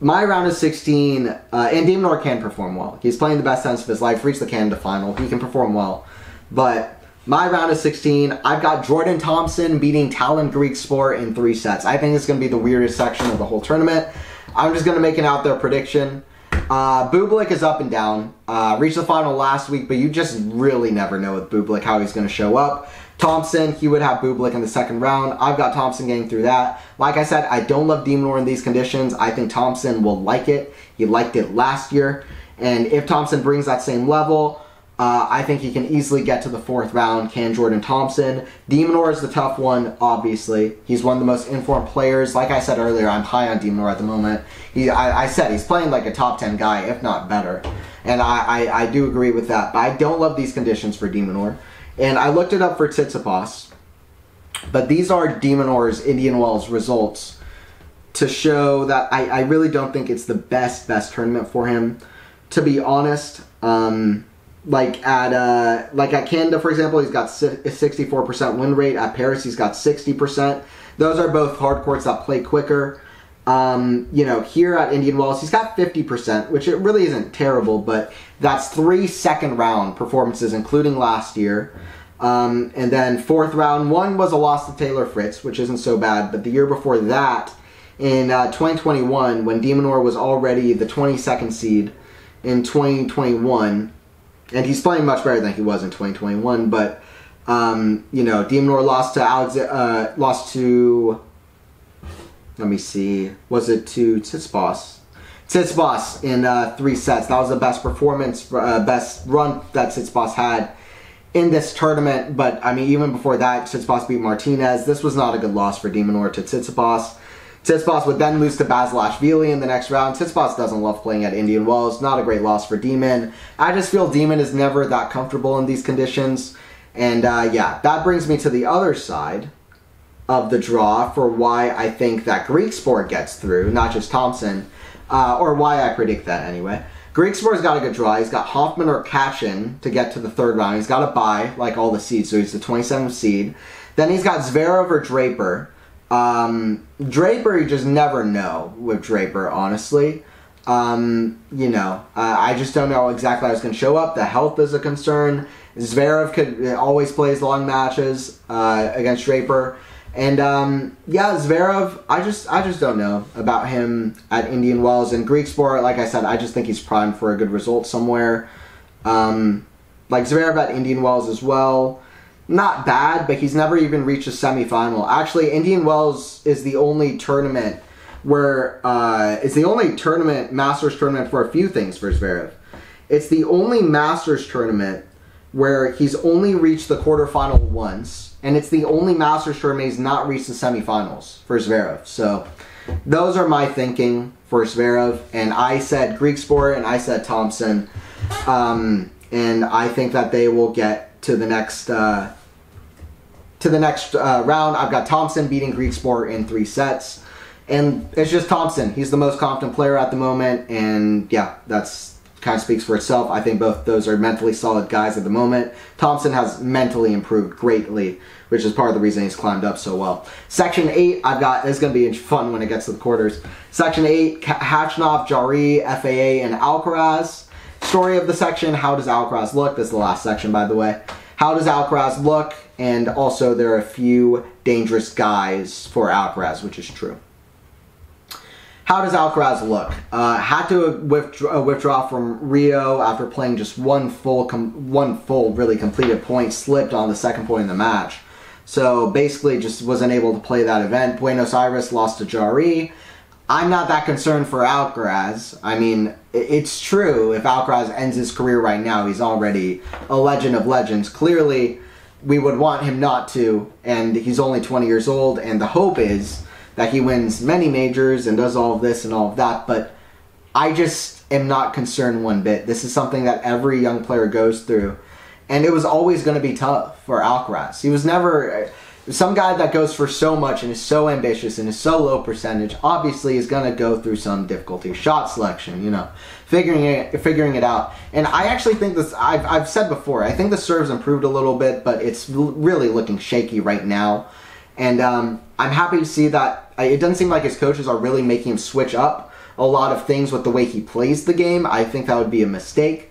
My round of 16, uh, and De Minaur can perform well. He's playing the best tennis of his life, reached the Canada final. He can perform well. But my round of 16, I've got Jordan Thompson beating Tallon Griekspoor in three sets. I think it's going to be the weirdest section of the whole tournament. I'm just going to make an out there prediction. Uh, Bublik is up and down. Uh, reached the final last week, but you just really never know with Bublik how he's going to show up. Thompson, he would have Bublik in the second round. I've got Thompson getting through that. Like I said, I don't love De Minaur in these conditions. I think Thompson will like it. He liked it last year. And if Thompson brings that same level, uh, I think he can easily get to the fourth round. Can Jordan Thompson? De Minaur is the tough one, obviously. He's one of the most informed players. Like I said earlier, I'm high on De Minaur at the moment. He, I, I, said he's playing like a top 10 guy, if not better. And I, I, I do agree with that. But I don't love these conditions for De Minaur. And I looked it up for Tsitsipas. But these are De Minaur's Indian Wells results to show that I, I really don't think it's the best, best tournament for him. To be honest, um, like at uh, like at Canada, for example, he's got a 64% win rate. At Paris, he's got 60%. Those are both hard courts that play quicker. Um, you know, here at Indian Wells, he's got 50%, which it really isn't terrible, but that's three second round performances, including last year. Um, and then fourth round, one was a loss to Taylor Fritz, which isn't so bad, but the year before that, in uh, 2021, when De Minaur was already the 22nd seed in 2021, and he's playing much better than he was in 2021. But um, you know, De Minaur lost to Alex, uh, lost to. Let me see. Was it to Tsitsipas? Tsitsipas in uh, three sets. That was the best performance, uh, best run that Tsitsipas had in this tournament. But I mean, even before that, Tsitsipas beat Martinez. This was not a good loss for De Minaur to Tsitsipas. Tsitsipas would then lose to Basilashvili in the next round. Tsitsipas doesn't love playing at Indian Wells. Not a great loss for Demon. I just feel Demon is never that comfortable in these conditions. And uh, yeah, that brings me to the other side of the draw for why I think that Griekspoor gets through, not just Thompson, uh, or why I predict that anyway. Griekspoor's got a good draw. He's got Hanfmann or Kachin to get to the third round. He's got a bye, like all the seeds, so he's the 27th seed. Then he's got Zverev or Draper. Um, Draper, you just never know with Draper, honestly. Um, you know, uh, I just don't know exactly how he's going to show up. The health is a concern. Zverev could always plays long matches uh, against Draper, and um, yeah, Zverev. I just I just don't know about him at Indian Wells and Griekspoor. Like I said, I just think he's primed for a good result somewhere. Um, like Zverev at Indian Wells as well not bad, but he's never even reached a semifinal. Actually, Indian Wells is the only tournament where uh, it's the only tournament, Masters tournament for a few things for Zverev. It's the only Masters tournament where he's only reached the quarterfinal once, and it's the only Masters tournament he's not reached the semifinals for Zverev. So those are my thinking for Zverev, and I said Griekspoor and I said Thompson, um, and I think that they will get to the next uh, to the next uh, round. I've got Thompson beating Griekspoor in three sets. And it's just Thompson. He's the most confident player at the moment. And yeah, that's kind of speaks for itself. I think both those are mentally solid guys at the moment. Thompson has mentally improved greatly, which is part of the reason he's climbed up so well. Section 8, I've got, this is going to be fun when it gets to the quarters. Section 8, Khachanov, Jarry, FAA, and Alcaraz. Story of the section, how does Alcaraz look? This is the last section, by the way. How does Alcaraz look? And also, there are a few dangerous guys for Alcaraz, which is true. How does Alcaraz look? Uh, had to withdraw, uh, withdraw, from Rio after playing just one full, one full, really completed point. Slipped on the second point in the match, so basically just wasn't able to play that event. Buenos Aires lost to Jarry. I'm not that concerned for Alcaraz. I mean, it's true. If Alcaraz ends his career right now, he's already a legend of legends. Clearly, we would want him not to, and he's only 20 years old, and the hope is that he wins many majors and does all of this and all of that, but I just am not concerned one bit. This is something that every young player goes through, and it was always going to be tough for Alcaraz. He was never some guy that goes for so much and is so ambitious and is so low percentage obviously is going to go through some difficulty shot selection you know figuring it figuring it out and i actually think this i've, I've said before i think the serves improved a little bit but it's really looking shaky right now And um, I'm happy to see that it doesn't seem like his coaches are really making him switch up a lot of things with the way he plays the game. I think that would be a mistake.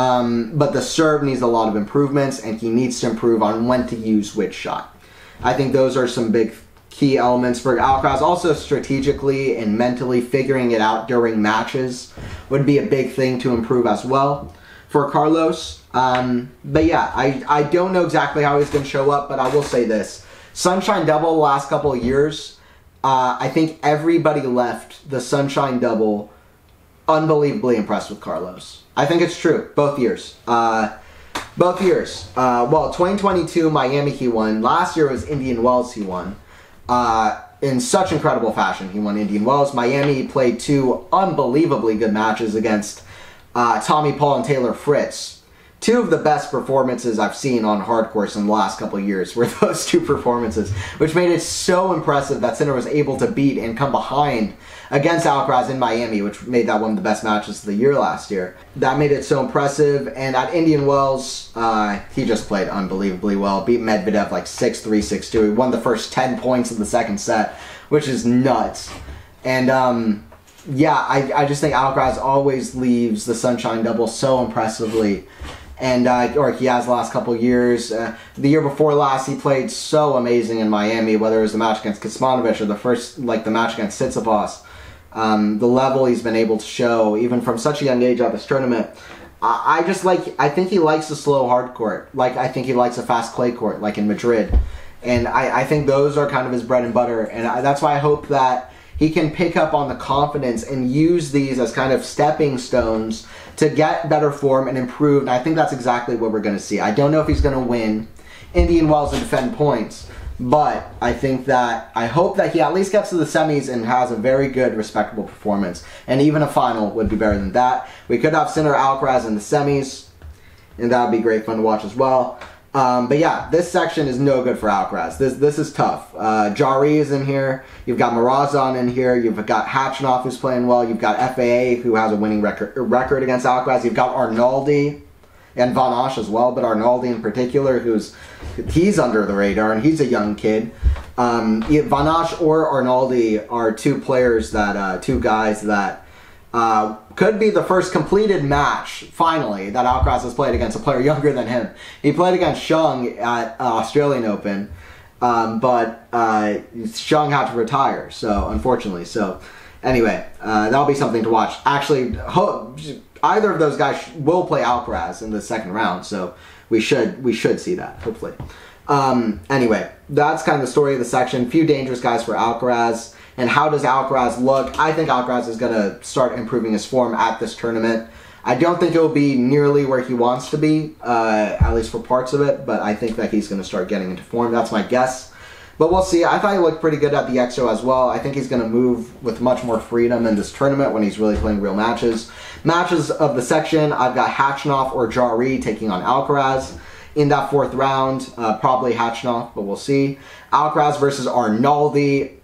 Um, but the serve needs a lot of improvements, and he needs to improve on when to use which shot. I think those are some big key elements for Alcaraz. Also, strategically and mentally figuring it out during matches would be a big thing to improve as well for Carlos. Um, but yeah, I, I don't know exactly how he's going to show up, but I will say this. Sunshine Double last couple of years, uh, I think everybody left the Sunshine Double unbelievably impressed with Carlos. I think it's true, both years. Uh, both years. Uh, well, 2022 Miami he won. Last year was Indian Wells he won. Uh, in such incredible fashion, he won Indian Wells. Miami played two unbelievably good matches against uh, Tommy Paul and Taylor Fritz two of the best performances I've seen on hard course in the last couple years were those two performances, which made it so impressive that Sinner was able to beat and come behind against Alcaraz in Miami, which made that one of the best matches of the year last year. That made it so impressive. And at Indian Wells, uh, he just played unbelievably well. Beat Medvedev like 6 3 6 2. He won the first 10 points of the second set, which is nuts. And, um, yeah, I, I just think Alcaraz always leaves the Sunshine Double so impressively and uh, or he has the last couple years. Uh, the year before last, he played so amazing in Miami, whether it was the match against Kecmanovic or the first, like the match against Tsitsipas. Um, the level he's been able to show, even from such a young age at this tournament. I, I just like, I think he likes a slow hard court. Like, I think he likes a fast clay court, like in Madrid. And I, I think those are kind of his bread and butter. And I, that's why I hope that he can pick up on the confidence and use these as kind of stepping stones to get better form and improve. And I think that's exactly what we're going to see. I don't know if he's going to win Indian Wells and defend points, but I think that I hope that he at least gets to the semis and has a very good, respectable performance. And even a final would be better than that. We could have Sinner Alcaraz in the semis, and that would be great fun to watch as well. Um, but yeah, this section is no good for Alcaraz. This this is tough. Uh, Jarry is in here. You've got Marozsan in here. You've got Khachanov who's playing well. You've got FAA who has a winning record record against Alcaraz. You've got Arnaldi and Van Assche as well, but Arnaldi in particular, who's he's under the radar and he's a young kid. Um, Van Assche or Arnaldi are two players that uh, two guys that uh, could be the first completed match, finally, that Alcaraz has played against a player younger than him. He played against Shang at uh, Australian Open, um, but uh, Shang had to retire, so unfortunately. So, anyway, uh, that'll be something to watch. Actually, ho- either of those guys will play Alcaraz in the second round, so we should we should see that hopefully. Um, anyway, that's kind of the story of the section. Few dangerous guys for Alcaraz. And how does Alcaraz look? I think Alcaraz is going to start improving his form at this tournament. I don't think will be nearly where he wants to be, uh, at least for parts of it, but I think that he's going to start getting into form. That's my guess. But we'll see. I thought he looked pretty good at the EXO as well. I think he's going to move with much more freedom in this tournament when he's really playing real matches. Matches of the section, I've got Khachanov or Jarry taking on Alcaraz in that fourth round. Uh, probably Khachanov, but we'll see. Alcaraz versus Arnaldi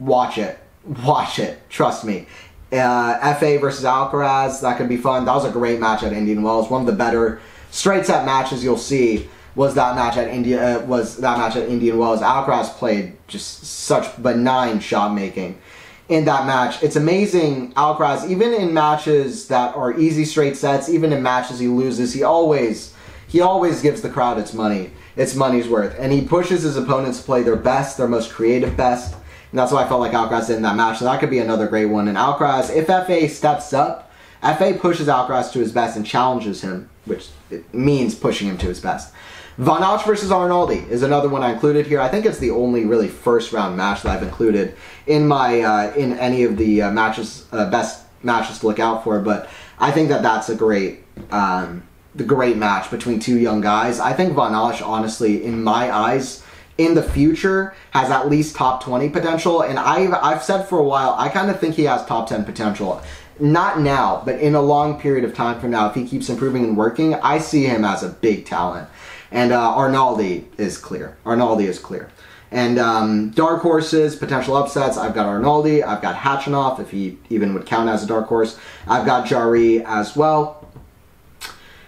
watch it. Watch it. Trust me. Uh, FA versus Alcaraz, that could be fun. That was a great match at Indian Wells. One of the better straight set matches you'll see was that match at India uh, was that match at Indian Wells. Alcaraz played just such benign shot making in that match. It's amazing Alcaraz even in matches that are easy straight sets, even in matches he loses, he always he always gives the crowd its money, its money's worth. And he pushes his opponents to play their best, their most creative best. And that's why I felt like Alcaraz did in that match. So that could be another great one. And Alcaraz, if FA steps up, FA pushes Alcaraz to his best and challenges him, which means pushing him to his best. Van Assche versus Arnaldi is another one I included here. I think it's the only really first round match that I've included in my uh, in any of the uh, matches uh, best matches to look out for. But I think that that's a great um, the great match between two young guys. I think Van Assche, honestly, in my eyes, in the future has at least top 20 potential. And I've, I've said for a while, I kind of think he has top 10 potential. Not now, but in a long period of time from now, if he keeps improving and working, I see him as a big talent. And uh, Arnaldi is clear. Arnaldi is clear. And um, dark horses, potential upsets. I've got Arnaldi. I've got Khachanov, if he even would count as a dark horse. I've got Jarry as well.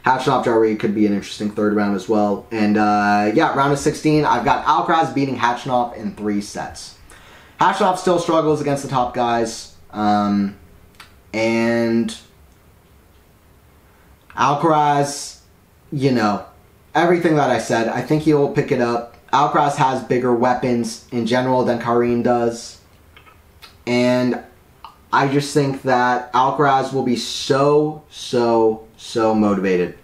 Khachanov Jarry could be an interesting third round as well. And uh, yeah, round of 16, I've got Alcaraz beating Khachanov in three sets. Khachanov still struggles against the top guys. Um, and Alcaraz, you know, everything that I said, I think he will pick it up. Alcaraz has bigger weapons in general than Karen does. And I just think that Alcaraz will be so, so, so motivated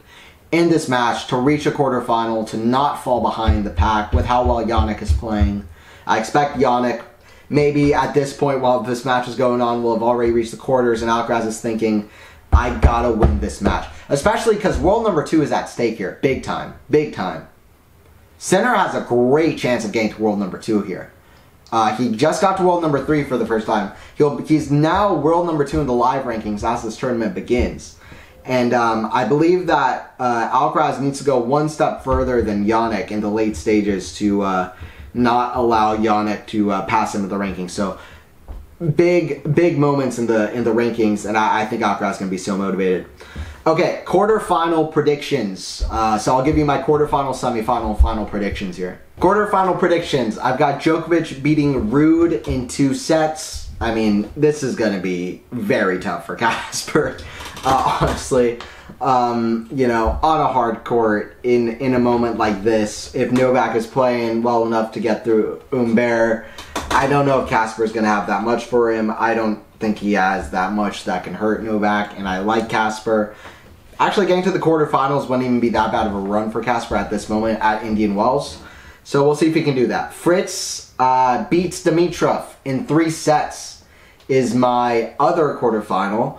in this match to reach a quarterfinal, to not fall behind the pack with how well Jannik is playing. I expect Jannik, maybe at this point while this match is going on, will have already reached the quarters, and Alcaraz is thinking, I gotta win this match. Especially because world number two is at stake here. Big time. Big time. Sinner has a great chance of getting to world number two here. Uh, he just got to world number three for the first time. He'll, he's now world number two in the live rankings as this tournament begins. And um, I believe that uh, Alcaraz needs to go one step further than Jannik in the late stages to uh, not allow Jannik to uh, pass him in the rankings. So big, big moments in the in the rankings, and I, I think Alcaraz is going to be so motivated. Okay, quarterfinal predictions. Uh, so I'll give you my quarterfinal, semifinal, final predictions here. Quarterfinal predictions. I've got Djokovic beating Ruud in two sets. I mean, this is going to be very tough for Casper, uh, honestly. Um, you know, on a hard court in in a moment like this, if Novak is playing well enough to get through Humbert, I don't know if Casper is going to have that much for him. I don't think he has that much that can hurt Novak, and I like Casper. Actually, getting to the quarterfinals wouldn't even be that bad of a run for Casper at this moment at Indian Wells. So we'll see if he can do that. Fritz uh, beats Dimitrov in three sets is my other quarterfinal.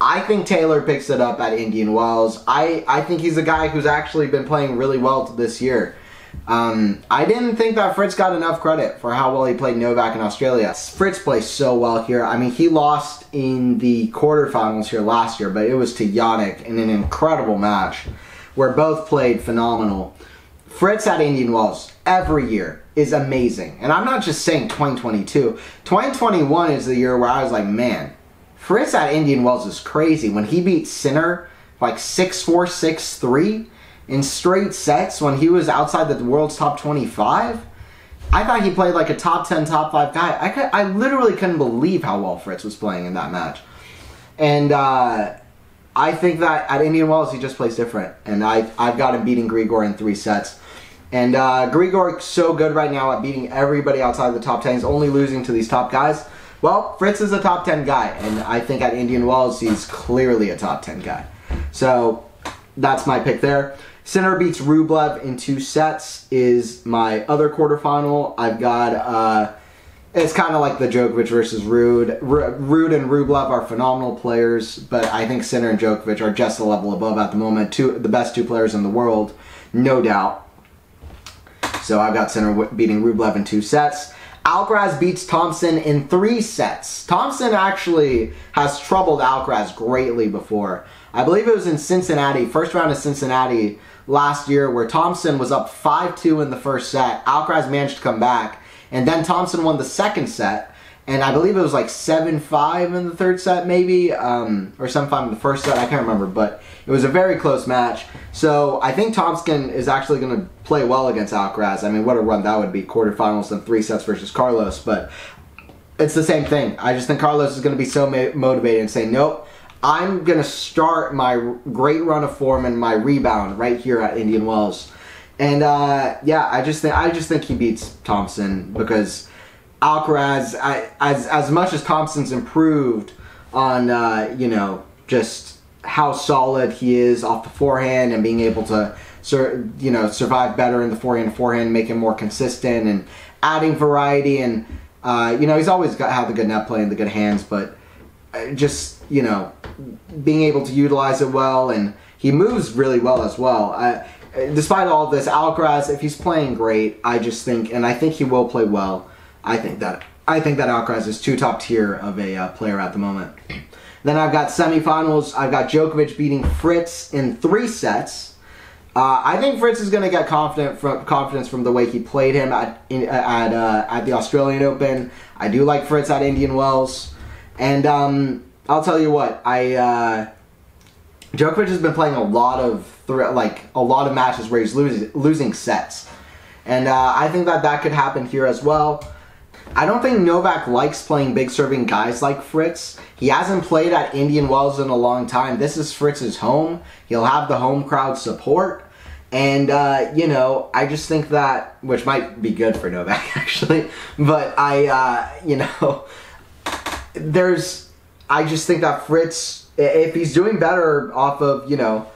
I think Taylor picks it up at Indian Wells. I, I think he's a guy who's actually been playing really well this year. Um, I didn't think that Fritz got enough credit for how well he played Novak in Australia. Fritz plays so well here. I mean, he lost in the quarterfinals here last year, but it was to Jannik in an incredible match where both played phenomenal. Fritz at Indian Wells every year is amazing. And I'm not just saying 2022. 2021 is the year where I was like, man, Fritz at Indian Wells is crazy. When he beat Sinner like 6-4, 6-3 in straight sets when he was outside the world's top 25. I thought he played like a top 10, top 5 guy. I, could, I literally couldn't believe how well Fritz was playing in that match. And uh, I think that at Indian Wells, he just plays different. And I, I've got him beating Grigor in three sets. And uh, Grigor so good right now at beating everybody outside the top 10. He's only losing to these top guys. Well, Fritz is a top 10 guy. And I think at Indian Wells, he's clearly a top 10 guy. So that's my pick there. Sinner beats Rublev in two sets is my other quarterfinal. I've got, uh, it's kind of like the Djokovic versus Ruud. R- Ruud and Rublev are phenomenal players, but I think Sinner and Djokovic are just a level above at the moment. Two, the best two players in the world, no doubt. So I've got Sinner beating Rublev in two sets. Alcaraz beats Thompson in three sets. Thompson actually has troubled Alcaraz greatly before. I believe it was in Cincinnati, first round of Cincinnati last year where Thompson was up 5-2 in the first set. Alcaraz managed to come back. And then Thompson won the second set. And I believe it was like 7-5 in the third set maybe. Um, or 7-5 in the first set. I can't remember. But it was a very close match. So I think Thompson is actually going to play well against Alcaraz. I mean, what a run that would be. Quarterfinals and three sets versus Carlos. But it's the same thing. I just think Carlos is going to be so motivated and say, nope. I'm gonna start my great run of form and my rebound right here at Indian Wells, and uh, yeah, I just think I just think he beats Thompson because Alcaraz, I, as as much as Thompson's improved on uh, you know just how solid he is off the forehand and being able to sur- you know survive better in the forehand forehand, make him more consistent and adding variety and uh, you know he's always got have the good net play and the good hands, but uh, just you know being able to utilize it well, and he moves really well as well. I, despite all this, Alcaraz, if he's playing great, I just think, and I think he will play well. I think that I think that Alcaraz is too top tier of a uh, player at the moment. Then I've got semifinals. I've got Djokovic beating Fritz in three sets. Uh, I think Fritz is going to get confident from confidence from the way he played him at in, at uh, at the Australian Open. I do like Fritz at Indian Wells, and um, I'll tell you what, I uh, Djokovic has been playing a lot of like a lot of matches where he's losing losing sets, and uh, I think that that could happen here as well. I don't think Novak likes playing big serving guys like Fritz. He hasn't played at Indian Wells in a long time. This is Fritz's home. He'll have the home crowd support. And, uh, you know, I just think that, which might be good for Novak actually, but I, uh, you know, there's, I just think that Fritz, if he's doing better off of, you know,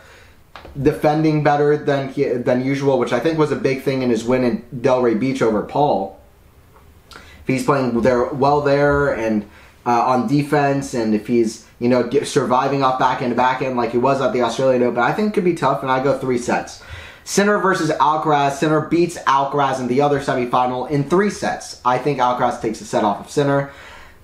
defending better than than usual, which I think was a big thing in his win in Delray Beach over Paul, if he's playing there well there and uh, on defense, and if he's you know surviving off back end to back end like he was at the Australian Open, I think it could be tough. And I go three sets. Sinner versus Alcaraz. Sinner beats Alcaraz in the other semifinal in three sets. I think Alcaraz takes a set off of Sinner.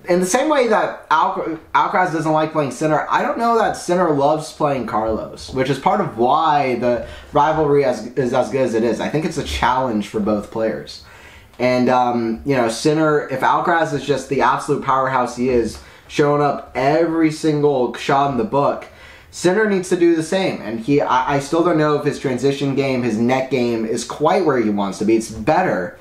In the same way that Al- Alcaraz doesn't like playing Sinner, I don't know that Sinner loves playing Carlos, which is part of why the rivalry is as good as it is. I think it's a challenge for both players. And um, you know, Sinner, if Alcaraz is just the absolute powerhouse he is, showing up every single shot in the book, Sinner needs to do the same. And he, I, I still don't know if his transition game, his net game, is quite where he wants to be. It's better,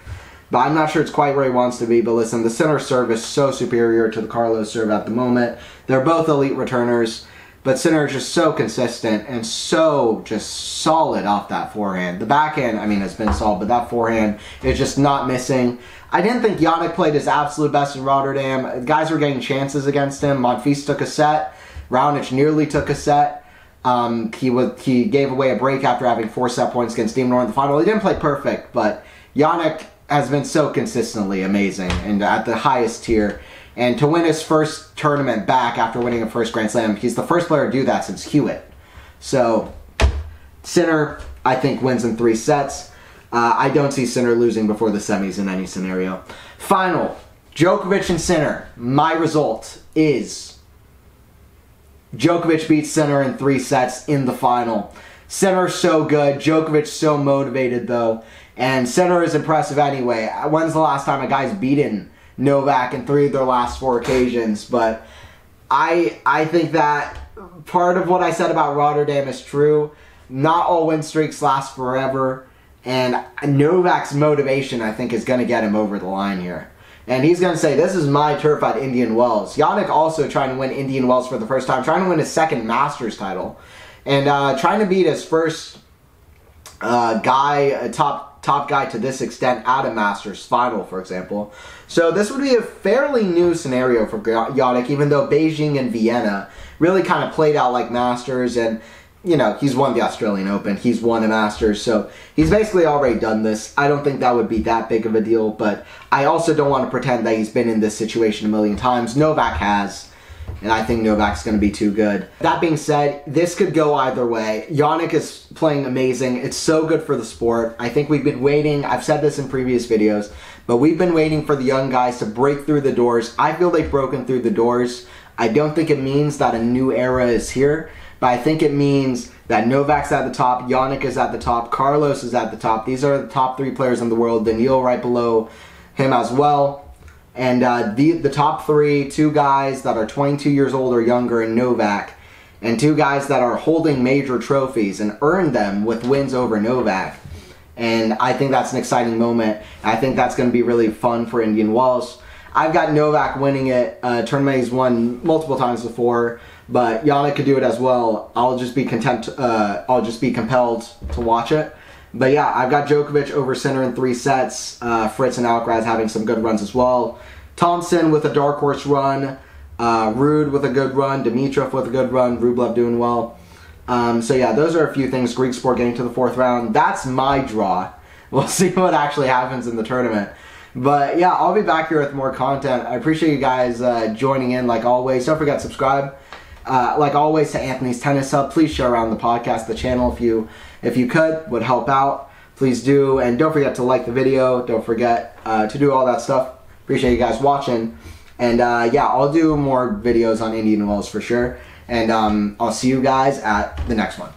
but I'm not sure it's quite where he wants to be. But listen, the Sinner serve is so superior to the Carlos serve at the moment. They're both elite returners. But Sinner is just so consistent and so just solid off that forehand. The backhand, I mean, has been solid, but that forehand is just not missing. I didn't think Jannik played his absolute best in Rotterdam. Guys were getting chances against him. Monfils took a set. Raonic nearly took a set. Um, he was he gave away a break after having four set points against de Minaur in the final. He didn't play perfect, but Jannik has been so consistently amazing and at the highest tier. And to win his first tournament back after winning a first Grand Slam, he's the first player to do that since Hewitt. So, Sinner, I think, wins in three sets. Uh, I don't see Sinner losing before the semis in any scenario. Final, Djokovic and Sinner. My result is Djokovic beats Sinner in three sets in the final. Sinner so good, Djokovic so motivated though, and Sinner is impressive anyway. When's the last time a guy's beaten Novak in three of their last four occasions. But I I think that part of what I said about Rotterdam is true. Not all win streaks last forever, and Novak's motivation I think is going to get him over the line here. And he's going to say, This is my turf at Indian Wells. Jannik also trying to win Indian Wells for the first time, trying to win his second Masters title, and uh, trying to beat his first uh, guy, top top guy to this extent at a Masters final, for example. So this would be a fairly new scenario for Jannik, even though Beijing and Vienna really kind of played out like Masters and you know, he's won the Australian Open, he's won a Masters, so he's basically already done this. I don't think that would be that big of a deal, but I also don't want to pretend that he's been in this situation a million times. Novak has and I think Novak's going to be too good. That being said, this could go either way. Jannik is playing amazing. It's so good for the sport. I think we've been waiting. I've said this in previous videos, but we've been waiting for the young guys to break through the doors. I feel they've broken through the doors. I don't think it means that a new era is here, but I think it means that Novak's at the top, Jannik is at the top, Carlos is at the top. These are the top three players in the world. Daniil right below him as well. And uh, the the top three, two guys that are 22 years old or younger in Novak, and two guys that are holding major trophies and earned them with wins over Novak. And I think that's an exciting moment. I think that's going to be really fun for Indian Wells. I've got Novak winning it. Uh, tournament he's won multiple times before, but Jannik could do it as well. I'll just be content. Uh, I'll just be compelled to watch it. But yeah, I've got Djokovic over Sinner in three sets. Uh, Fritz and Alcaraz having some good runs as well. Thompson with a dark horse run. Uh, Ruud with a good run. Dimitrov with a good run. Rublev doing well. Um, so yeah, those are a few things. Griekspoor getting to the fourth round. That's my draw. We'll see what actually happens in the tournament. But yeah, I'll be back here with more content. I appreciate you guys uh, joining in like always. Don't forget subscribe. Uh, like always to Anthony's Tennis Hub. Please share around the podcast, the channel if you if you could, would help out. Please do, and don't forget to like the video. Don't forget uh, to do all that stuff. Appreciate you guys watching, and uh, yeah, I'll do more videos on Indian Wells for sure. And um, I'll see you guys at the next one.